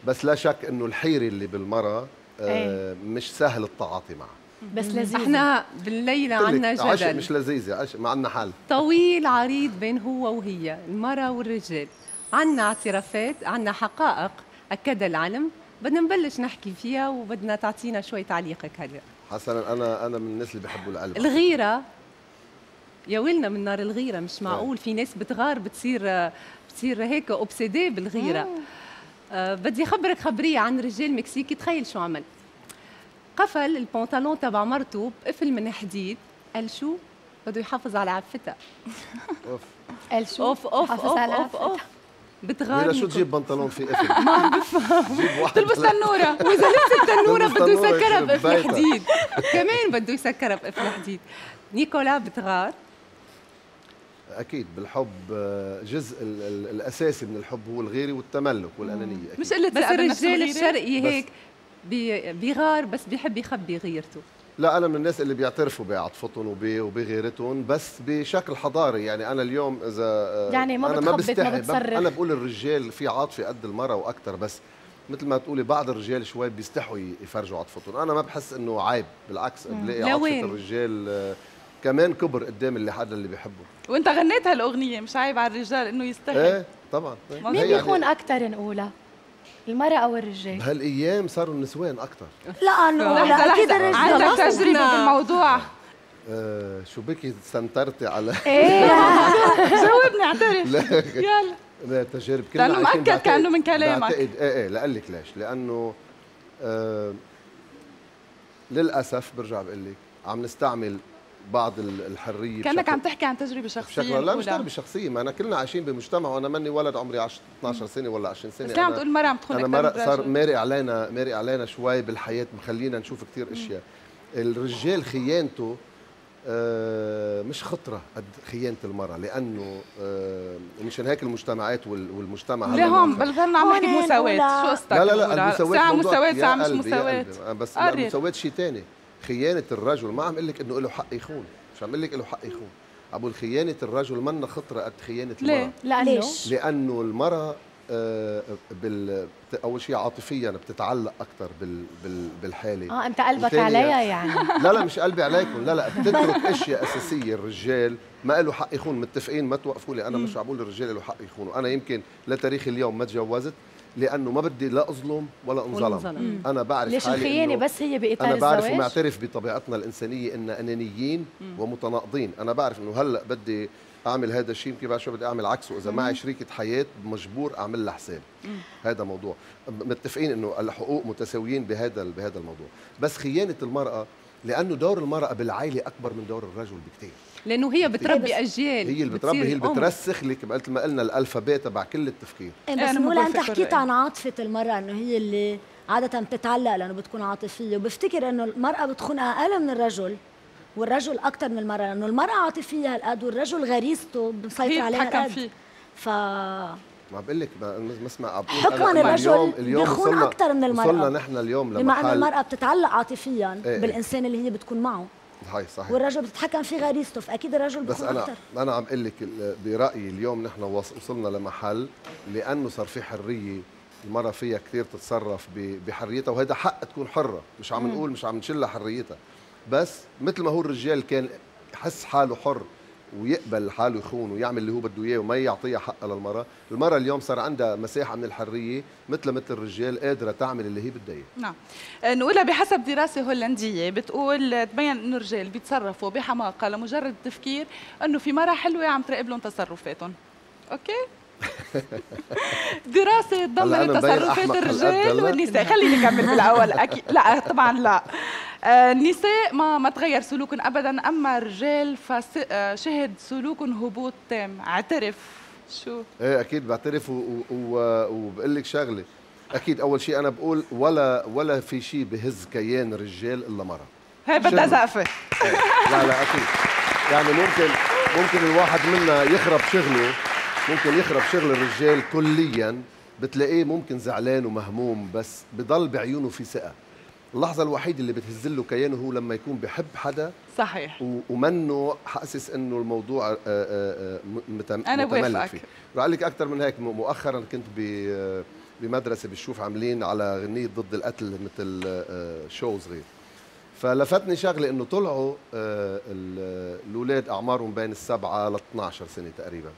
بس لا شك إنه الحيرة اللي بالمرأة آه مش سهل التعاطي معها. بس لذيذ إحنا بالليلة قلت عنا لك عشق جدل. مش لذيذة عشق ما عندنا حل. طويل عريض بين هو وهي المرأة والرجال. عنا اعترافات عنا حقائق. أكدها العلم. بدنا نبلش نحكي فيها وبدنا تعطينا شوي تعليقك هلا. حسنا أنا أنا من الناس اللي بيحبوا العلم الغيرة. يا ويلنا من نار الغيرة مش معقول. في ناس بتغار بتصير بتصير هيك اوبسيدي بالغيرة. آه. بدي خبرك خبرية عن رجال مكسيكي. تخيل شو عمل. قفل البنطلون تبع مرته بقفل من حديد. قال شو؟ بده يحافظ على عفتها. أوف. قال شو؟ أوف أوف أوف أوف, أوف. بتغار شو. تجيب بنطلون في قفل؟ ما عم بفهم. تلبس تنورة. وإذا لبس التنورة بده يسكرها بقفل. حديد. كمان بده يسكرها بقفل حديد. نيكولا بتغار. أكيد بالحب آه، جزء ال- ال- الأساسي من الحب هو الغيره والتملك والأنانية أكيد. مش قله بس الرجال؟ الشرقي هيك بي- بيغار بس بيحب يخبي غيرته لا أنا من الناس اللي بيعترفوا بعاطفتهم وب- وبغيرتهم بس بشكل حضاري يعني أنا اليوم إذا آه، يعني ما أنا بتخبط، ما بستحي بتصرخ. أنا بقول الرجال في عاطفة قد المرأة وأكثر بس مثل ما تقولي بعض الرجال شوي بيستحوا يفرجوا عاطفتهم أنا ما بحس إنه عيب بالعكس بلاقي عاطفة؟ الرجال آه، كمان كبر قدام اللي حدا اللي بيحبه وانت غنيت هالاغنيه مش عيب على الرجال إنه يستحي. إيه طبعا. مين مين هي يعني بيخون أكثر نقولها المرأة أو الرجال؟ بهالأيام صاروا النسوان أكثر لا أكيد لحظة الرجال عندك تجربة بالموضوع. آه شو بكي استنترتي على إيه. جاوبني اعترف. لا يلا. لا تجارب كلنا لأنه مؤكد كأنه من كلامك. بعتقد إيه إيه لأقول لك ليش. لأنه آه للأسف برجع بقول لك عم نستعمل بعض ال- الحرية كأنك بشكل- عم تحكي عن تجربة شخصية بشكل لا مش. تجربه شخصيه ما أنا كلنا عايشين بمجتمع وأنا ماني ولد عمري 10 12 سنة ولا 20 سنة بس عم تقول مرة عم تخون أنا مرة صار؟ مارق علينا مارق علينا شوي بالحياة مخلينا نشوف كثير أشياء الرجال خيانته آه، مش خطرة قد خيانة المرأة لأنه آه، ومشان هيك المجتمعات وال- والمجتمع هلأ ليه هون. بلغنا عم نحكي ولا- شو قصدك لا لا؟ لا موضوع- مساواة يا ساعة مش مساواة قلبي. بس. المساواة شيء ثاني خيانة الرجل. ما عم أقول لك إنه له حق يخون. مش عم أقول لك له حق يخون. عم بقول خيانة الرجل منا خطرة قد خيانة ليه؟ المرأة. لأنه؟ ليش؟ لأنه المرأة آه، بال أول شيء عاطفيا بتتعلق أكثر بال... بال... بالحالة. آه أنت قلبك عليها يعني. لا لا مش قلبي عليكم. لا لا بتترك أشياء أساسية. الرجال ما له حق يخون. متفقين؟ ما توقفوا لي. أنا مش عم بقول الرجال له حق يخونوا. أنا يمكن لتاريخ اليوم ما تجوزت. لأنه ما بدي لا أظلم ولا أنظلم. انظلم. أنا بعرف ليش حالي الخيانه بس هي بإطار أنا بعرف الزواج. ومعترف بطبيعتنا الإنسانية إن أنانيين ومتناقضين. أنا بعرف إنه هلأ بدي أعمل هذا الشيء يمكن بعد شوي بدي أعمل عكسه. إذا معي شريكة حياة مجبور أعمل لها حساب. هذا موضوع. متفقين إنه الحقوق متساويين بهذا بهذا الموضوع. بس خيانة المرأة لأنه دور المرأة بالعائله أكبر من دور الرجل بكثير لأنه هي بتربي أجيال هي اللي بتربي هي اللي. بترسخ لك مثل ما قلنا الالفابet تبع كل التفكير إيه أنا بس نقول انت حكيت. عن عاطفه المرأة إنه هي اللي عادة بتتعلق لأنه بتكون عاطفية وبفتكر إنه المرأة بتكون أقل من الرجل والرجل أكثر من المرأة لأنه المرأة عاطفية هالقد والرجل غريزته مسيطر عليها هالقد فيه ف ما بقول لك ما ما اسمع عم بقول حكماً الرجل اليوم اليوم بيخون وصلنا أكتر من المرأة. وصلنا نحن اليوم بما انه لمحل المرأة بتتعلق عاطفيا إيه. بالإنسان اللي هي بتكون معه هاي صحيح. والرجل بتتحكم في غريزته فأكيد الرجل بس أنا أكثر أنا عم أقول لك برأيي اليوم نحن وص- وصلنا لمحل لأنه صار في حرية المراه فيها كثير تتصرف بحريتها وهذا حق تكون حرة مش عم نقول مش عم نشلها حريتها. بس مثل ما هو الرجال كان يحس حاله حر ويقبل حاله يخون ويعمل اللي هو بده إياه وما يعطيها حقها للمرأة، المرأة اليوم صار عندها مساحة من الحرية مثل مثل الرجال قادرة تعمل اللي هي بدها إياه. نعم. آه، نقولها بحسب دراسة هولندية بتقول تبين إنه الرجال بيتصرفوا بحماقة لمجرد التفكير إنه في مرة حلوة عم تراقب لهم تصرفاتهم. أوكي؟ دراسة هلا تضمن تصرفات الرجال؟ والنساء. خليني أكمل بالأول. أكيد لا طبعا لا. آه، النساء ما ما تغير سلوكهم ابدا. أما الرجال فشهد سلوكهم هبوط تام. اعترف. شو؟ إيه أكيد بعترف وبقول لك شغلة. أكيد أول شيء أنا بقول ولا ولا في شيء بهز كيان رجال إلا مرة. هي بدها. زقفة. إيه. لا لا أكيد. يعني ممكن ممكن الواحد منا يخرب شغله. ممكن يخرب شغل الرجال كليا بتلاقيه ممكن زعلان ومهموم بس بضل بعيونه في ثقة. اللحظة الوحيدة اللي بتهز له كيانه هو لما يكون بحب حدا صحيح. ومنه حاسس إنه الموضوع آه، آه، آه، متملك بوافقك. فيه رح لك أكثر من هيك مؤخرا كنت ب بمدرسة بشوف عاملين على غنية ضد القتل مثل شو صغير. فلفتني شغلة إنه طلعوا ال- الأولاد أعمارهم بين السبعة ل 12 سنة تقريبا.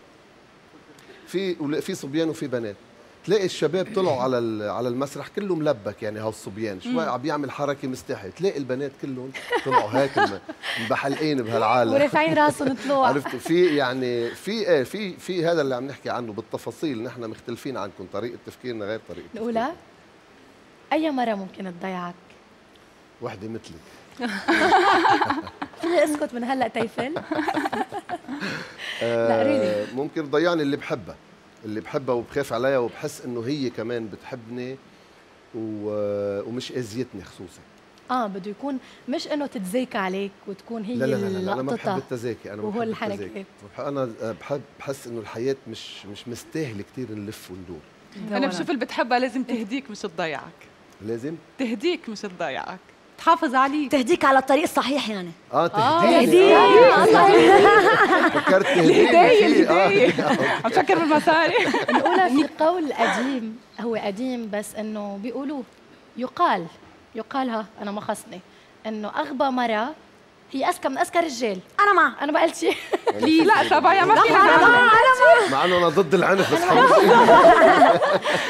في في صبيان وفي بنات. تلاقي الشباب طلعوا على على المسرح كله ملبك يعني هالصبيان شوي. عم بيعمل حركة مستحي. تلاقي البنات كلهم طلعوا هيك مبحلقين بهالعالم. ورافعين راسهم طلوع. عرفتوا في يعني في إيه في في هذا اللي عم نحكي عنه بالتفاصيل. نحن مختلفين عنكم. طريقة تفكيرنا غير طريقة نقولها أي مرة ممكن تضيعك؟ وحدة مثلك اسكت من هلا تيفل آه، لا، really. ممكن تضيعني اللي بحبها اللي بحبها وبخاف عليها وبحس إنه هي كمان بتحبني و... ومش آذيتني خصوصا. آه بده يكون مش إنه تتزيك عليك وتكون هي لا لا لا, لا, لا أنا ما بحب التزاكي أنا وهو الحركات. أنا بحب بحس إنه الحياة مش مش مستاهلة كثير نلف وندور. أنا بشوف اللي بتحبها لازم تهديك مش تضيعك. لازم؟ تهديك مش تضيعك. تحافظ عليك تهديك على الطريق الصحيح يعني. آه آه، تهديني. تهديك. فكرت تهديني الهداية في- آه. الهداية. عم تفكر بالمصاري نقولها في قول قديم هو قديم بس إنه بيقولوا يقال يقالها أنا ما خصني إنه أغبى مرة هي أذكى من أذكى رجال. أنا مع أنا ما قلت شيء. لا صبايا ما فيها لحظة، عنها. مع إنه أنا ضد العنف بس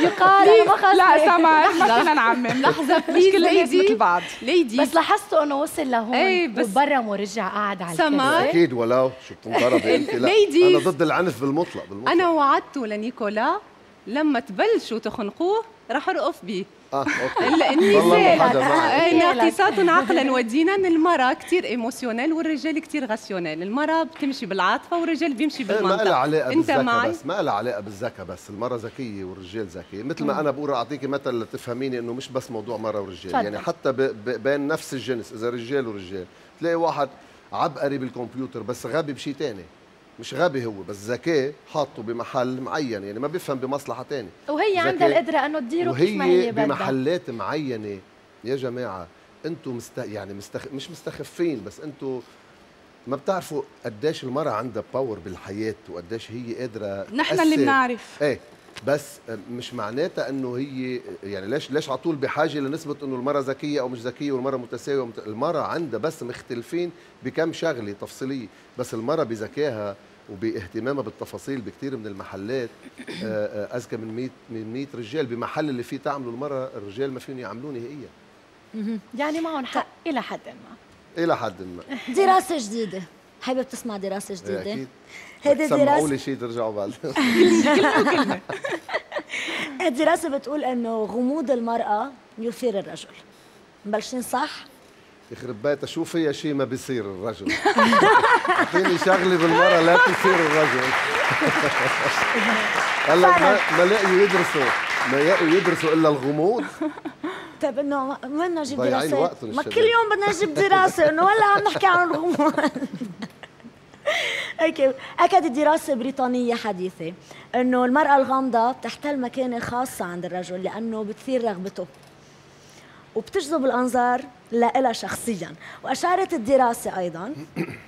يقال أنا ما لا سمر ما فينا نعمم. لحظة مش كل الناس ليدي مثل بعض. ليدي بس لاحظتوا إنه وصل لهون إيه، بس- وبرم ورجع قاعد على سما. الكرسي أكيد ولو شو بتنضربي أنت لا. أنا ضد العنف بالمطلق بالمطلق. أنا وعدته لنيكولا لما تبلشوا تخنقوه رح أرقف بيه. آه okay ال- والله النساء حدا معي. آه، ناقصات عقلا ودينا. المرأة كتير emotional والرجال كتير rationnel المرأة بتمشي بالعاطفة والرجال بيمشي إيه، ما بالمنطق. لها علاقة أنت معي؟ بس ما لها علاقة بالذكاء بس. المرأة ذكية والرجال ذكي مثل ما أنا بقول رح أعطيكي مثل لتفهميني إنه مش بس موضوع مراه ورجال. يعني حتى بين نفس الجنس إذا رجال ورجال. تلاقي واحد عبقري بالكمبيوتر بس غبي بشيء تاني. مش غبي هو بس ذكاء حاطه بمحل معين يعني ما بيفهم بمصلحة تانية وهي عندها. القدرة إنه تديره كيف ما هي بمحلات معينة يا جماعة أنتم مست... يعني مستخ... مش مستخفين بس أنتم ما بتعرفوا قديش المرأة عندها باور بالحياة وقديش هي قادرة نحن اللي. بنعرف. إيه بس مش معناتها إنه هي يعني ليش ليش على طول بحاجة لنثبت إنه المراه ذكية أو مش ذكية والمراه متساوية ومت... المراه عندها بس مختلفين بكم شغلة تفصيلية. بس المراه بذكائها وباهتمامها بالتفاصيل بكثير من المحلات آه، آه، أذكى من 100 من 100 رجال. بمحل اللي فيه تعملوا المراه الرجال ما فيهم يعملوني هي. يعني معهم حق إلى حد ما. إلى حد ما. دراسة جديدة. حابب تسمع دراسة إيه، جديدة؟ أكيد. هيدي سمعوا دراسة لي شيء ترجعوا بعد. الدراسة بتقول إنه غموض المرأة يثير الرجل. مبلشين صح؟ يخرب بيتها شو فيها شيء ما بيصير الرجل؟ أعطيني شغلة بالمرة لا تثير الرجل. هلا ما, ما يدرسوا. ما لقوا يدرسوا إلا الغموض. طيب إنه وين نجيب؟ وقتهم ما. كل يوم بدنا نجيب دراسة إنه ولا عم نحكي عن الغموض. هيك اكدت دراسة بريطانية حديثة إنه المرأة الغامضة بتحتل مكانة خاصة عند الرجل لأنه بتثير رغبته وبتجذب الأنظار لها شخصيا. وأشارت الدراسة أيضا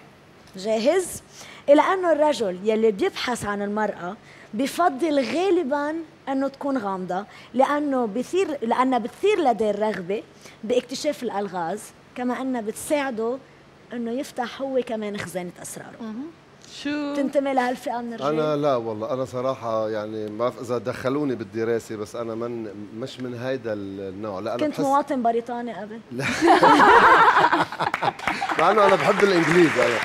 جاهز إلى انه الرجل يلي بيبحث عن المرأة بفضل غالبا إنه تكون غامضة لأنه بثير لأنها بتثير لديه الرغبة باكتشاف الألغاز كما إنها بتساعده إنه يفتح هو كمان خزانة أسراره. شو؟ تنتمي لهالفئه من الرجال. أنا لا والله أنا صراحة يعني ما بعرف إذا دخلوني بالدراسة بس أنا من مش من هيدا النوع لا أنا كنت بحس مواطن بريطاني قبل. مع إنه أنا بحب الإنجليز أنا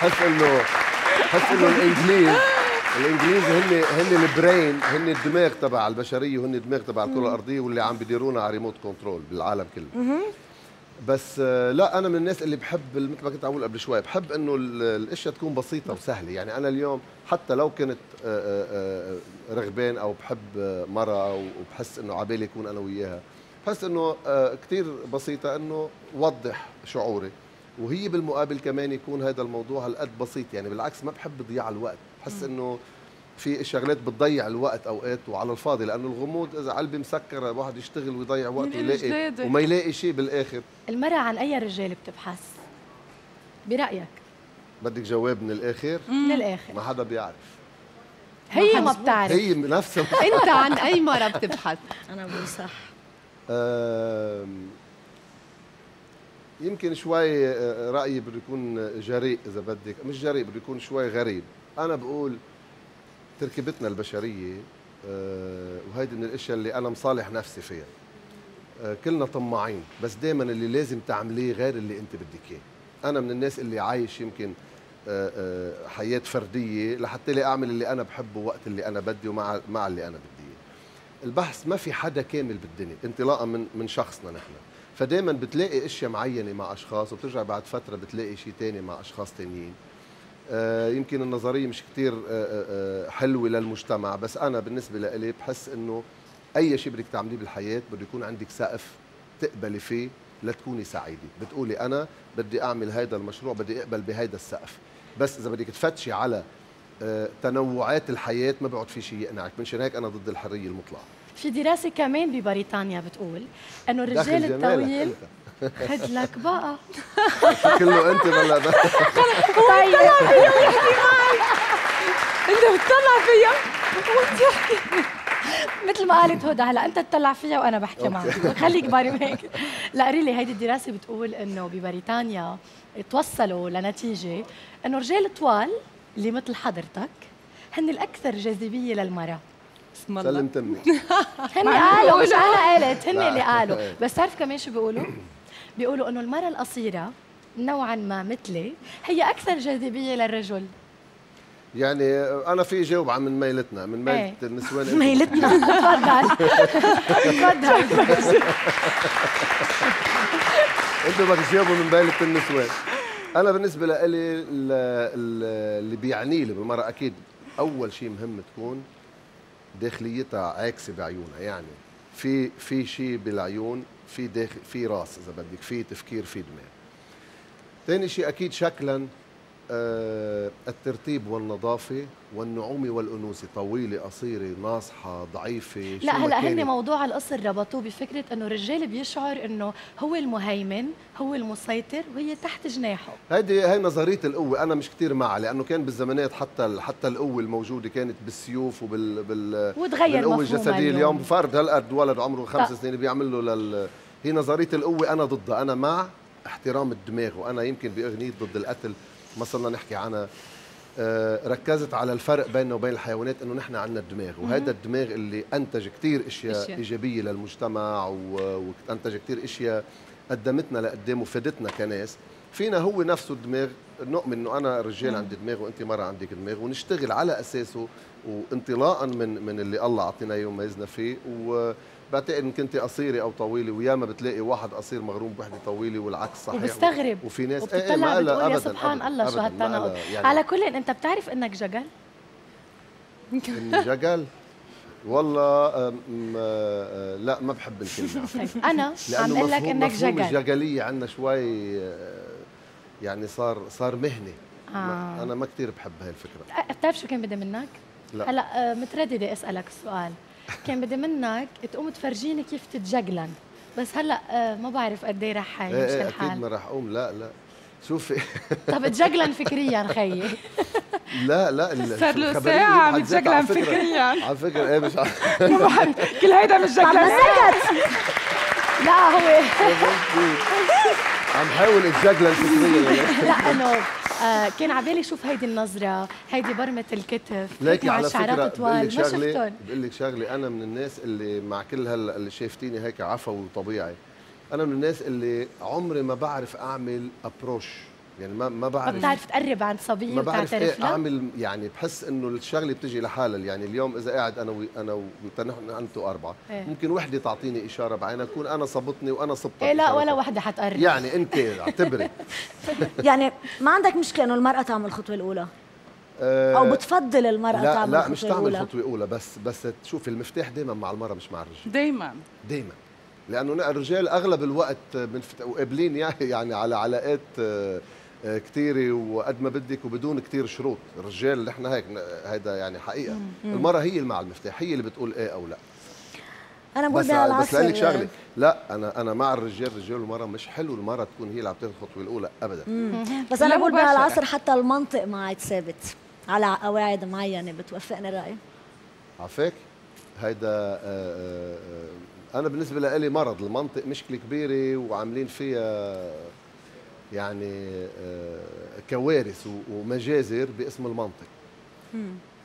بحس انه بحس إنه الانجليز الإنجليز هن هن ال brain هن الدماغ تبع البشرية وهن الدماغ تبع الكرة. الأرضية واللي عم بيديرونا على remote control بالعالم كله. بس آه، لا أنا من الناس اللي بحب مثل ما كنت عم أقول قبل شوي بحب إنه ال- الأشياء تكون بسيطة وسهلة. يعني أنا اليوم حتى لو كنت آه، آه، رغبان أو بحب أو وبحس إنه عبالي يكون أنا وياها بحس إنه كثير بسيطة إنه وضح شعوري. وهي بالمقابل كمان يكون هذا الموضوع هالقد بسيط. يعني بالعكس ما بحب ضياع الوقت. بحس إنه في شغلات بتضيع الوقت أوقات وعلى الفاضي لأنه الغموض إذا قلبي مسكر الواحد يشتغل ويضيع وقت من ويلاقي. وما يلاقي شيء بالآخر. المرأة عن أي رجال بتبحث؟ برأيك؟ بدك جواب من الآخر؟ من الآخر. ما حدا بيعرف. هي ما بتعرف. هي نفسها. أنت عن أي مرة بتبحث؟ أنا بقول صح. يمكن شوي آه، رأيي بده يكون جريء إذا بدك. مش جريء بده يكون شوي غريب. أنا بقول تركيبتنا البشرية آه، وهيدي من الأشياء اللي أنا مصالح نفسي فيها. آه، كلنا طماعين بس دائما اللي لازم تعمليه غير اللي أنت بدك إياه. أنا من الناس اللي عايش يمكن آه، حياة فردية لحتى لي أعمل اللي أنا بحبه وقت اللي أنا بدي ومع مع اللي أنا بدي. البحث ما في حدا كامل بالدنيا انطلاقا من من شخصنا نحن. فدائما بتلاقي أشياء معينة مع أشخاص وبترجع بعد فترة بتلاقي شيء تاني مع أشخاص تانيين. آه يمكن النظرية مش كتير آه آه حلوة للمجتمع بس أنا بالنسبة لإلي بحس إنه أي شيء بدك تعمليه بالحياة بده يكون عندك سقف تقبلي فيه لتكوني سعيدة. بتقولي أنا بدي أعمل هيدا المشروع بدي أقبل بهيدا السقف. بس إذا بدك تفتشي على آه، تنوعات الحياة ما بيقعد في شيء يقنعك. منشان هيك أنا ضد الحرية المطلقة. في دراسة كمان ببريطانيا بتقول إنه الرجال الطويل. خد لك بقى. كله انت بلا ده طيب انت بتطلع فيا؟ وبتحكي مثل ما قالت هدى هلا انت تطلع فيها وأنا بحكي. معك. خليك باري هيك. لا ريلي هيدي الدراسة بتقول إنه ببريطانيا توصلوا لنتيجة إنه رجال طوال اللي مثل حضرتك هن الأكثر جاذبية للمرأة. سلم تمي هن قالوا مش. أنا قالت هن. اللي قالوا. بس تعرف كمان شو بيقولوا؟ بيقولوا إنه المرأة القصيره نوعا ما مثلي هي أكثر جاذبية للرجل. يعني أنا في جاوب عن من ميلتنا من ميلة إيه. النسوان. ميلتنا. تفضل. تفضل. أنتوا بدك تجاوبوا من ميلة النسوان. أنا بالنسبة لي ال- ال- اللي بيعني لي بالمرة أكيد أول شيء مهم تكون داخليتها عاكسة بعيونها. يعني في في شيء بالعيون في داخل في راس إذا بدك في تفكير في دماغ. ثاني شيء أكيد شكلا الترتيب والنظافة والنعومه والأنوثة طويلة قصيرة ناصحة ضعيفة شو لا هلا هن. موضوع القصر ربطوه بفكرة إنه الرجال بيشعر إنه هو المهيمن هو المسيطر وهي تحت جناحه هيدي هي نظرية القوة أنا مش كثير معها لأنه كان بالزمانات حتى حتى القوة الموجودة كانت بالسيوف وبال بال وتغير بالقوة مفهومها الجسدية اليوم. فرد هالقد ولد عمره خمس طيب. سنين بيعمل له لل هي نظرية القوة أنا ضدها أنا مع احترام الدماغ وأنا يمكن بأغنية ضد القتل ما صرنا نحكي عنها آه، ركزت على الفرق بيننا وبين الحيوانات إنه نحن عندنا الدماغ وهذا الدماغ اللي أنتج كثير إشياء. إيجابية للمجتمع وانتج كثير إشياء قدمتنا لقدام وفادتنا كناس. فينا هو نفسه الدماغ نؤمن إنه أنا رجال عندي دماغ وانت مرة عندك دماغ ونشتغل على أساسه وانطلاقا من من اللي الله أعطينا إياه وميزنا فيه وبعتقد إن كنت قصيرة أو طويلة وياما بتلاقي واحد قصير مغروم بوحدة طويلة والعكس صحيح وبستغرب وفي ناس وبتطلع إلها بتقول يا سبحان أبداً- الله شو هالتناقض يعني على كل أنت بتعرف إنك جقل إني جقل والله أم، آه، لا ما بحب الكلمة. طيب أنا عم أقول لك إنك جقل الجقليه عندنا شوي آه، يعني صار صار مهنة. آه. أنا ما كثير بحب هاي الفكرة. أه، بتعرف شو كان بدي منك؟ لا. هلأ مترددة أسألك سؤال. كان بدي منك تقوم تفرجيني كيف تتجقلن بس هلأ آه، ما بعرف قد إيه رح يمشي إيه أكيد الحال. ما راح أقوم. لا لا. شوفي. طب تجقلن فكريا خيي. لا لا صار له ساعة عم يتجقلن فكرة- فكرياً. على فكرة إيه مش عارف. كل هيدا مش سكت. لا هو. عم حاول اتجقلن فكريا لا إنه آه، كان على بالي شوف هيدي النظرة هيدي برمة الكتف مع على الشعرات فكرة طوال. ما شفتهم. بقول لك شغلة أنا من الناس اللي مع كل هلا اللي شايفتيني هيك عفوي وطبيعي أنا من الناس اللي عمري ما بعرف أعمل ابروش يعني ما ما ما بعرف بتعرف تقرب عند صبيه ما بعرف إيه أعمل يعني بحس إنه الشغلة بتجي لحالها. يعني اليوم إذا قاعد أنا وي أنا نحن أنتم أربعة. إيه. ممكن وحدة تعطيني إشارة بعينها اكون أنا صبتني وأنا صبتها إيه لا ولا. وحدة حتقرب. يعني أنت اعتبري. يعني ما عندك مشكلة إنه المرأة تعمل الخطوة الأولى؟ آه، أو بتفضل المرأة لا تعمل لا مش تعمل الأولى؟ خطوة أولى بس بس تشوفي المفتاح دائما مع المرأة مش مع الرجل دايما. دائما لأنه الرجال أغلب الوقت بنفت... وقابلين يعني يعني على علاقات كثيره وقد ما بدك وبدون كثير شروط. الرجال نحن هيك هيدا يعني حقيقة. مم. المرأة هي اللي مع المفتاح هي اللي بتقول إيه أو لا. أنا بقول بس بس لك شغلة. لا أنا أنا مع الرجال الرجال والمراه مش حلو المرأة تكون هي اللي عم تاخذ الخطوه الأولى ابدا. مم. بس أنا بقول. بهالعصر حتى المنطق ما عاد ثابت. على قواعد معينة بتوافقني الراي عفاك؟ هيدا آه، آه، آه، أنا بالنسبة لي مرض. المنطق مشكلة كبيرة وعاملين فيها يعني آه، كوارث ومجازر باسم المنطق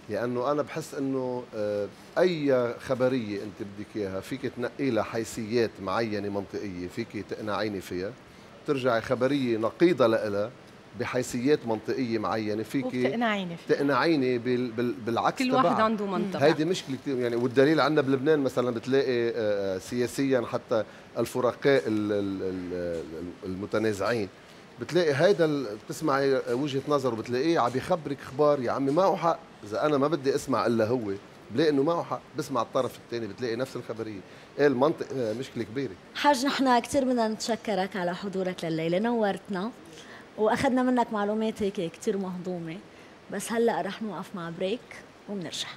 لأنه أنا بحس إنه آه، أي خبرية أنت بدك إياها فيك تنقي لها حيثيات معينة منطقية فيك تقنعيني فيها ترجعي خبرية نقيضة لها بحيثيات منطقية معينة فيك وبتقنعيني فيها. تقنعيني بال بال بالعكس كل واحد. عنده منطق. هيدي مشكلة كثير يعني والدليل عندنا بلبنان مثلا بتلاقي آه، سياسيا حتى الفرقاء ال- ال- ال- المتنازعين. بتلاقي هيدا بتسمعي وجهة نظر وبتلاقيه عم يخبرك أخبار يا عمي معه حق. إذا أنا ما بدي أسمع إلا هو بلاقي إنه معه حق. بسمع الطرف الثاني بتلاقي نفس الخبرية. إيه المنطق آه، مشكلة كبيرة. حاج نحن كثير بدنا نتشكرك على حضورك لليلة. نورتنا وأخذنا منك معلومات هيك كثير مهضومة. بس هلأ رح نوقف مع بريك وبنرجع.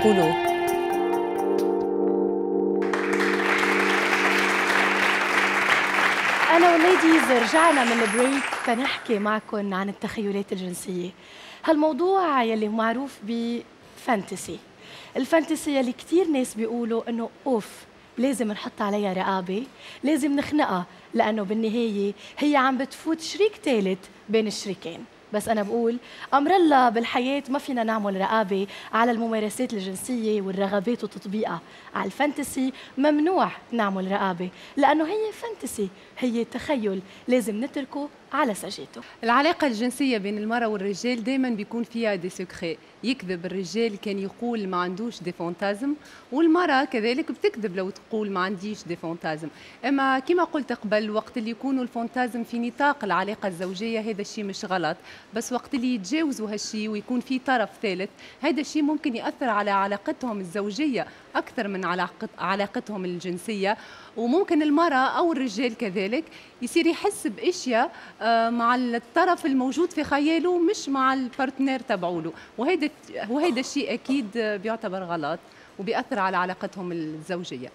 تقولوا أنا و ladies رجعنا من ال break تنحكي معكم عن التخيلات الجنسية. هالموضوع يلي معروف ب fantasy ال fantasy يلي كثير ناس بيقولوا إنه أوف لازم نحط عليها رقابة لازم نخنقها لأنه بالنهاية هي عم بتفوت شريك ثالث بين الشريكين. بس أنا بقول أمر الله بالحياة ما فينا نعمل رقابة على الممارسات الجنسية والرغبات وتطبيقها على ال fantasy ممنوع نعمل رقابة لأنه هي fantasy هي تخيل لازم نتركه على سجيته العلاقة الجنسية بين المرأة والرجال دايما بيكون فيها des secrets يكذب الرجال كان يقول ما عندوش des fantasmes والمرأة كذلك بتكذب لو تقول ما عنديش des fantasmes أما كما قلت قبل وقت اللي يكونوا ال fantasmes في نطاق العلاقة الزوجية هذا الشيء مش غلط. بس وقت اللي يتجاوزوا هالشيء ويكون في طرف ثالث هذا الشيء ممكن يأثر على علاقتهم الزوجية. أكثر من علاقت علاقتهم الجنسية وممكن المرأة أو الرجال كذلك يصير يحس بإشياء آه، مع الطرف الموجود في خياله مش مع البارتنير تبعوله. وهيدا وهيدا الشيء أكيد بيعتبر غلط وبيأثر على علاقتهم الزوجية.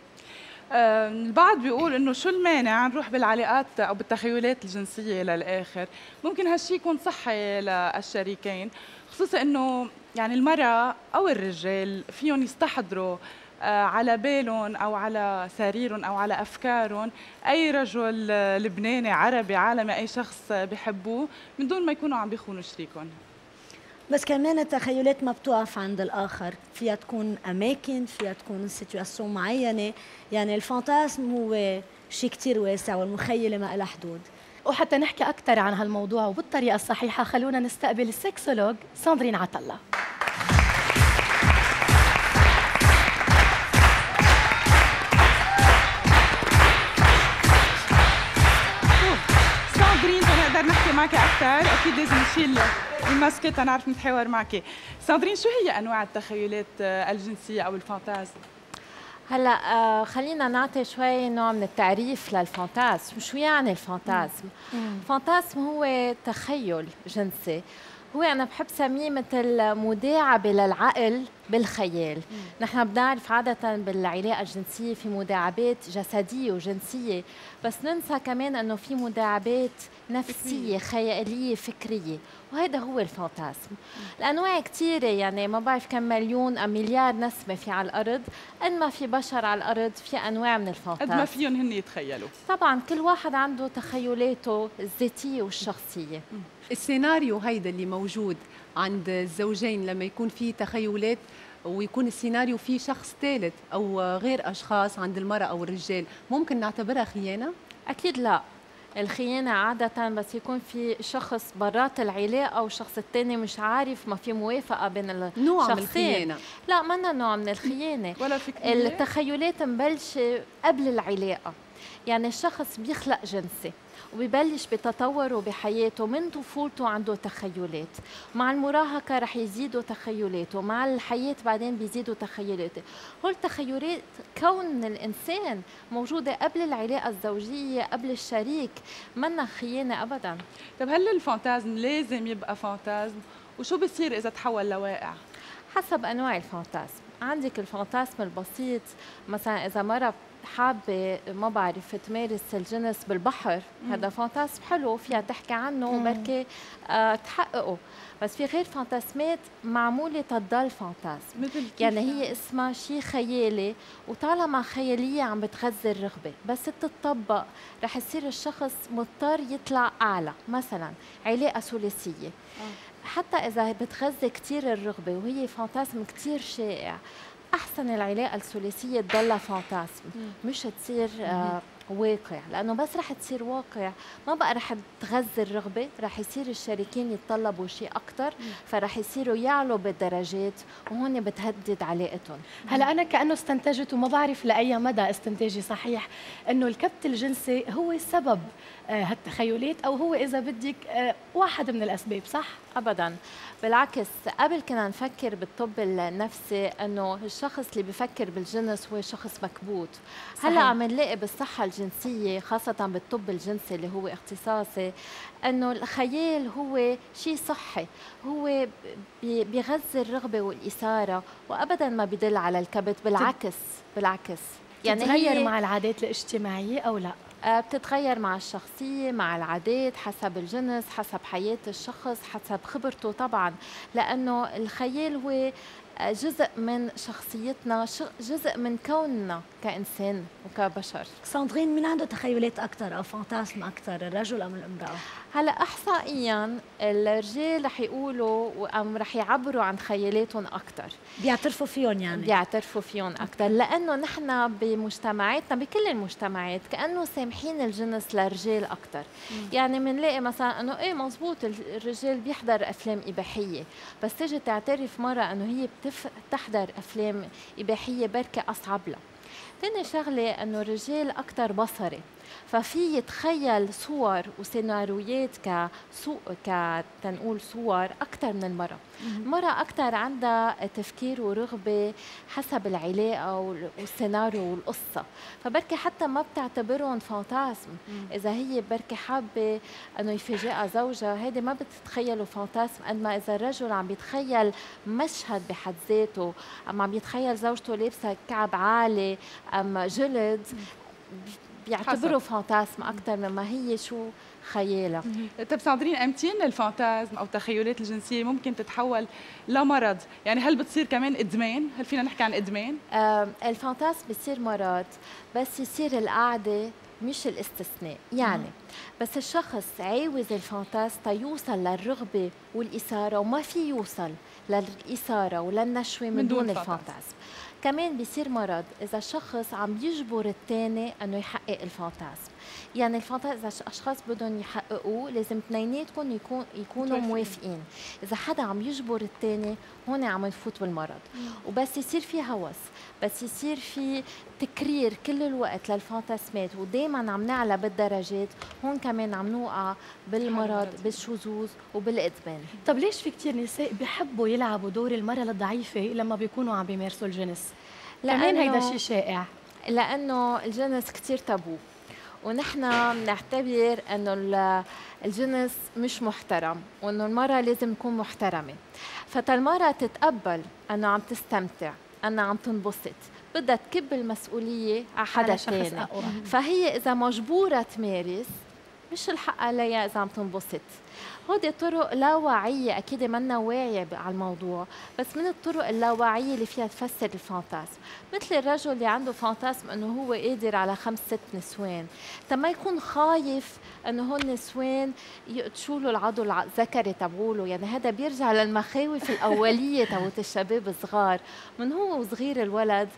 آه، البعض بيقول إنه شو المانع نروح بالعلاقات أو بالتخيلات الجنسية للآخر؟ ممكن هالشيء يكون صحي للشريكين خصوصا إنه يعني المرأة أو الرجال فيهم يستحضروا على بالهم أو على سريرهم أو على أفكارهم. أي رجل آه، لبناني عربي عالمي أي شخص بحبوه من دون ما يكونوا عم بيخونوا شريكهم. بس كمان التخيلات ما بتوقف عند الآخر. فيها تكون أماكن فيها تكون situations معينة. يعني ال fantasme هو شيء كتير واسع والمخيلة ما لها حدود. وحتى نحكي أكثر عن هالموضوع وبالطريقة الصحيحة خلونا نستقبل ال sexologue ساندرين عطالله معك أكثر أكيد لازم نشيل الماسكات تنعرف نتحاور معك ساندرين شو هي أنواع التخيلات آه، الجنسية أو ال fantasme هلا آه خلينا نعطي شوي نوع من التعريف لل fantasme شو يعني ال fantasme ال fantasme هو تخيل جنسي. هو أنا بحب سميه مثل مداعبه للعقل بالخيال. نحن بنعرف عادة بالعلاقة الجنسية في مداعبات جسدية وجنسية بس ننسى كمان أنه في مداعبات نفسية خيالية فكرية. وهذا هو ال fantasme. الأنواع كثيرة يعني ما بعرف كم مليون أم مليار نسمة في على الأرض. قد ما في بشر على الأرض في أنواع من الفانتازم. قد ما فيهم هن يتخيلوا. طبعا كل واحد عنده تخيلاته الذاتية والشخصية. السيناريو هيدا اللي موجود عند الزوجين لما يكون في تخيلات ويكون السيناريو فيه شخص ثالث أو غير أشخاص عند المرأة أو الرجال ممكن نعتبرها خيانة؟ أكيد لا. الخيانة عادة بس يكون في شخص برات العلاقة والشخص الثاني مش عارف ما في موافقة بين الشخصين نوع من الخيانة. لا منا نوع من الخيانة. ولا في التخيلات مبلشة قبل العلاقة. يعني الشخص بيخلق جنسي. وبيبلش بتطوره بحياته من طفولته عنده تخيلات. مع المراهقة رح يزيدوا تخيلاته مع الحياة بعدين بيزيدوا تخيلاته. هول التخيلات كون الإنسان موجودة قبل العلاقة الزوجية قبل الشريك منا خيانة أبدا. طب هل الفانتازم لازم يبقى فانتازم؟ وشو بصير إذا تحول لواقع؟ حسب أنواع الفانتازم. عندك الفانتازم البسيط مثلا إذا مرة حابة ما بعرف تمارس الجنس بالبحر. هذا فانتاسم حلو فيها تحكي عنه وبركي آه تحققه. بس في غير فانتاسمات معمولة تضل فانتاسم مثل يعني هي اسمها شيء خيالي وطالما خيالية عم بتغذي الرغبة. بس تتطبق رح يصير الشخص مضطر يطلع أعلى. مثلا علاقة ثلاثية. آه. حتى إذا بتغذي كتير الرغبة وهي فانتاسم كتير شائع أحسن العلاقة الثلاثية تضلها فانتاسم مش تصير آه واقع لأنه بس رح تصير واقع. ما بقى رح تغذي الرغبة رح يصير الشريكين يتطلبوا شيء أكثر فرح يصيروا يعلوا بالدرجات وهون بتهدد علاقتهم. هلأ أنا كأنه استنتجت وما بعرف لأي مدى استنتاجي صحيح إنه الكبت الجنسي هو سبب آه، هالتخيلات أو هو إذا بدك آه، واحد من الأسباب صح؟ ابدا. بالعكس قبل كنا نفكر بالطب النفسي إنه الشخص اللي بفكر بالجنس هو شخص مكبوت. هلأ عم نلاقي بالصحة الجنسية خاصة بالطب الجنسي اللي هو اختصاصي إنه الخيال هو شيء صحي هو بيغذي الرغبة والإثارة وابدا ما بدل على الكبت بالعكس بالعكس. يعني تتغير مع العادات الاجتماعية أو لا؟ آه، بتتغير مع الشخصية مع العادات حسب الجنس حسب حياة الشخص حسب خبرته طبعا لأنه الخيال هو جزء من شخصيتنا جزء من كوننا كإنسان وكبشر ساندرين مين عنده تخيلات أكثر أو فانتاسم أكثر الرجل أم الإمرأة؟ هلا احصائيا الرجال رح يقولوا أم رح يعبروا عن خيالاتهم أكثر بيعترفوا فيهم يعني. بيعترفوا فيهم أكثر لأنه نحن بمجتمعاتنا بكل المجتمعات كأنه سامحين الجنس للرجال أكثر يعني بنلاقي مثلا إنه إيه مزبوط الرجال بيحضر أفلام إباحية. بس تيجي تعترف مرة إنه هي بتحضر أفلام إباحية بركة أصعب لها. ثاني شغلة إنه الرجال أكثر بصري ففي يتخيل صور وسيناريوهات كسوق كتنقول صور أكثر من المراه المراه أكثر عندها تفكير ورغبه حسب العلاقه والسيناريو والقصة فبركي حتى ما بتعتبرهم fantasme اذا هي بركي حابه انه يفاجئها زوجها هيدي ما بتتخيلوا fantasme قد ما اذا الرجل عم بيتخيل مشهد بحد ذاته ام عم يتخيل زوجته لابسه كعب عالي ام جلد بيعتبروا fantasme أكثر مما هي شو خيالها. طيب ساندرين أمتين ال fantasme أو التخيلات الجنسية ممكن تتحول لمرض؟ يعني هل بتصير كمان إدمان؟ هل فينا نحكي عن إدمان؟ آه ال fantasme بصير مرض بس يصير القعدة مش الاستثناء. يعني بس الشخص عاوز ال fantasme تيوصل للرغبة والإثارة وما في يوصل للإثارة وللنشوة من, من دون ال fantasme كمان بيصير مرض إذا الشخص عم يجبر الثاني إنه يحقق ال fantasme يعني الفانتازم إذا أشخاص بدهم يحققوه لازم اثنيناتكم يكون يكونوا موافقين. إذا حدا عم يجبر الثاني هون عم نفوت بالمرض. وبس يصير في هوس بس يصير في تكرير كل الوقت للفانتاسمات ودائما عم نعلى بالدرجات هون كمان عم نوقع بالمرض بالشذوذ وبالإدمان. طب ليش في كثير نساء بحبوا يلعبوا دور المراه الضعيفة لما بيكونوا عم بيمارسوا الجنس؟ كمان هيدا شيء شائع. لأنه الجنس كثير تابو. ونحن بنعتبر إنه الجنس مش محترم وإنه المرأة لازم تكون محترمة. فتالمراه تتقبل إنه عم تستمتع انها عم تنبسط بدها تكب المسؤولية على حدا ثاني فهي إذا مجبورة تمارس مش الحق عليها إذا عم تنبسط. هودي طرق لا واعية أكيد منا واعية على الموضوع بس من الطرق اللاواعية اللي فيها تفسر الفانتازم. مثل الرجل اللي عنده فانتازم أنه هو قادر على خمس ست نسوان. تما يكون خايف أنه هون نسوان له العضو الذكري تبعوله. يعني هذا بيرجع للمخاوف الأولية تبعت الشباب الصغار. من هو وصغير الولد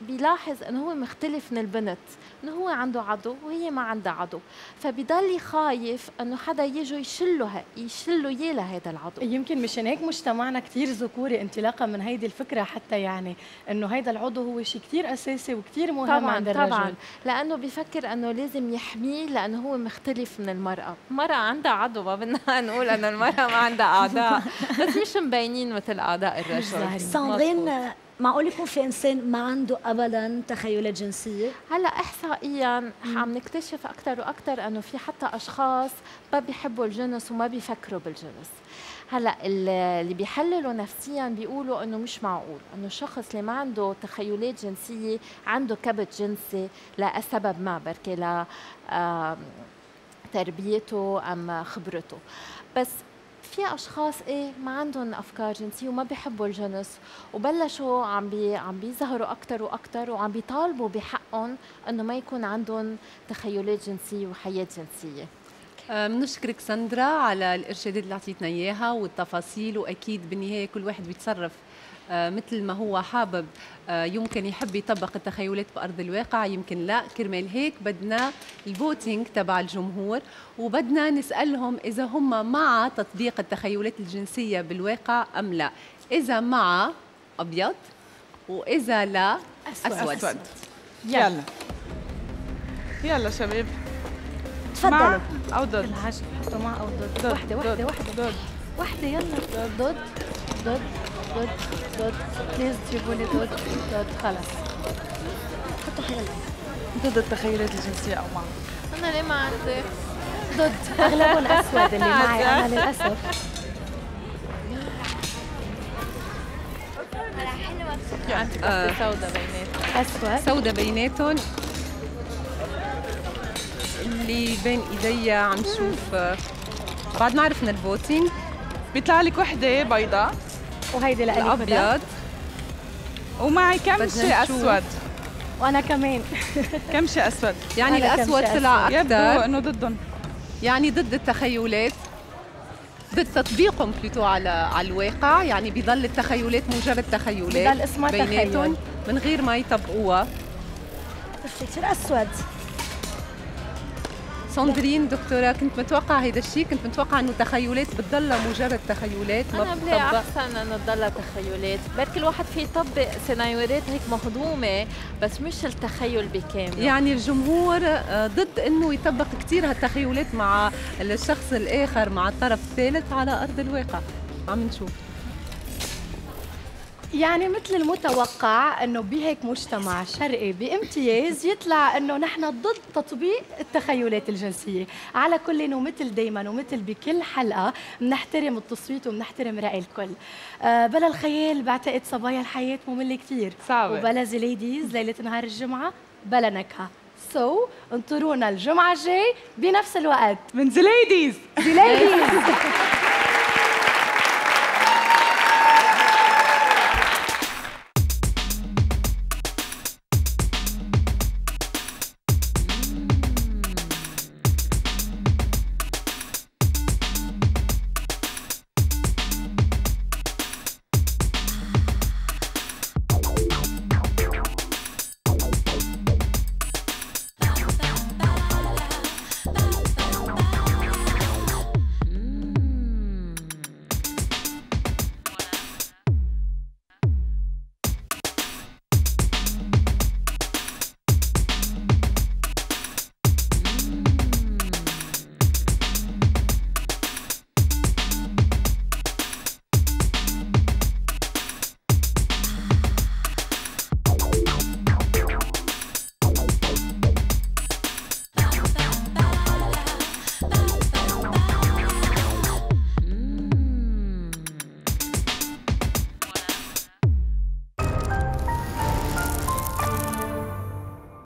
بيلاحظ إنه هو مختلف من البنت. إنه هو عنده عضو وهي ما عندها عضو. فبضل خايف إنه حدا يجي يشله يشله إياه لهذا العضو. يمكن مشان هيك مجتمعنا كثير ذكوري انطلاقا من هيدي الفكرة حتى يعني إنه هذا العضو هو شيء كثير أساسي وكثير مهم طبعا عند الرجل. طبعا لأنه بفكر إنه لازم يحميه لأنه هو مختلف من المرأة. المراه عندها عضو ما بدنا نقول إنه المرأة ما عندها أعضاء. بس مش مبينين مثل أعضاء الرجل. ساندرين معقول يكون في إنسان ما عنده ابدا تخيلات جنسيه هلا احصائيا عم نكتشف أكثر وأكثر إنه في حتى أشخاص ما بيحبوا الجنس وما بيفكروا بالجنس. هلا اللي بيحللوا نفسيا بيقولوا إنه مش معقول. إنه الشخص اللي ما عنده تخيلات جنسية عنده كبت جنسي لسبب ما بركي ل تربيته أم خبرته. بس في أشخاص إيه ما عندهم أفكار جنسية وما بيحبوا الجنس وبلشوا عم بي عم بيظهروا أكثر وأكثر وعم بيطالبوا بحقهم إنه ما يكون عندهم تخيلات جنسية وحياة جنسية. بنشكرك آه، ساندرا على الإرشادات اللي أعطيتنا إياها والتفاصيل وأكيد بالنهاية كل واحد بيتصرف مثل ما هو حابب آه، يمكن يحب يطبق التخيلات بأرض الواقع. يمكن لا كرمال هيك بدنا الفوتينج تبع الجمهور وبدنا نسألهم إذا هم مع تطبيق التخيلات الجنسية بالواقع أم لا. إذا مع أبيض وإذا لا أسود, أسود. أسود. يلا. يلا. شباب. تفضلوا. أو ضد؟ العجب حطوا مع أو ضد وحده وحده وحده ضد. وحده يلا. ضد ضد ضد ضد بليز جيبوا لي ضد ضد خلص حطوا حيلا ضد التخيلات الجنسية أو معه أنا ليه ما عندي ضد أغلبهم أسود اللي معي أنا للأسف. آه. سوداء بيناتهم أسود. سوداء بيناتهم. اللي بين ايدي عم شوف بعد ما عرفنا ال voting بيطلع لك وحدة بيضاء وهيدي لألي الأبيض. ومعي كم بدنا شيء نشوف. أسود. وأنا كمان. كم شيء أسود. يعني الأسود طلع أسود. يبدو أكثر إنه ضدهم يعني ضد التخيلات. ضد تطبيقهم plutôt على على الواقع. يعني بيضل التخيلات مجرد تخيلات بضل اسمها بيناتهم تخيل. من غير ما يطبقوها. كثير أسود. ساندرين دكتورة كنت متوقعة هيدا الشيء كنت متوقعة أنه تخيلات بتضلها مجرد تخيلات ما أنا بلاقي بتطبق أحسن أنه تضلها تخيلات. بركي الواحد في يطبق سيناريوهات هيك مهضومة بس مش التخيل بكامله يعني الجمهور آه، ضد إنه يطبق كثير هالتخيلات مع الشخص الآخر مع الطرف الثالث على أرض الواقع. عم نشوف. يعني مثل المتوقع إنه بهيك مجتمع شرقي بامتياز يطلع إنه نحن ضد تطبيق التخيلات الجنسية، على كل ومثل دائما ومثل بكل حلقة بنحترم التصويت وبنحترم رأي الكل. آه بلا الخيال بعتقد صبايا الحياة مملة كثير صعبة. وبلا زي ليديز ليلة نهار الجمعة بلا نكهة. so, so, انطرونا الجمعة الجاي بنفس الوقت من زي ليديز زي ليديز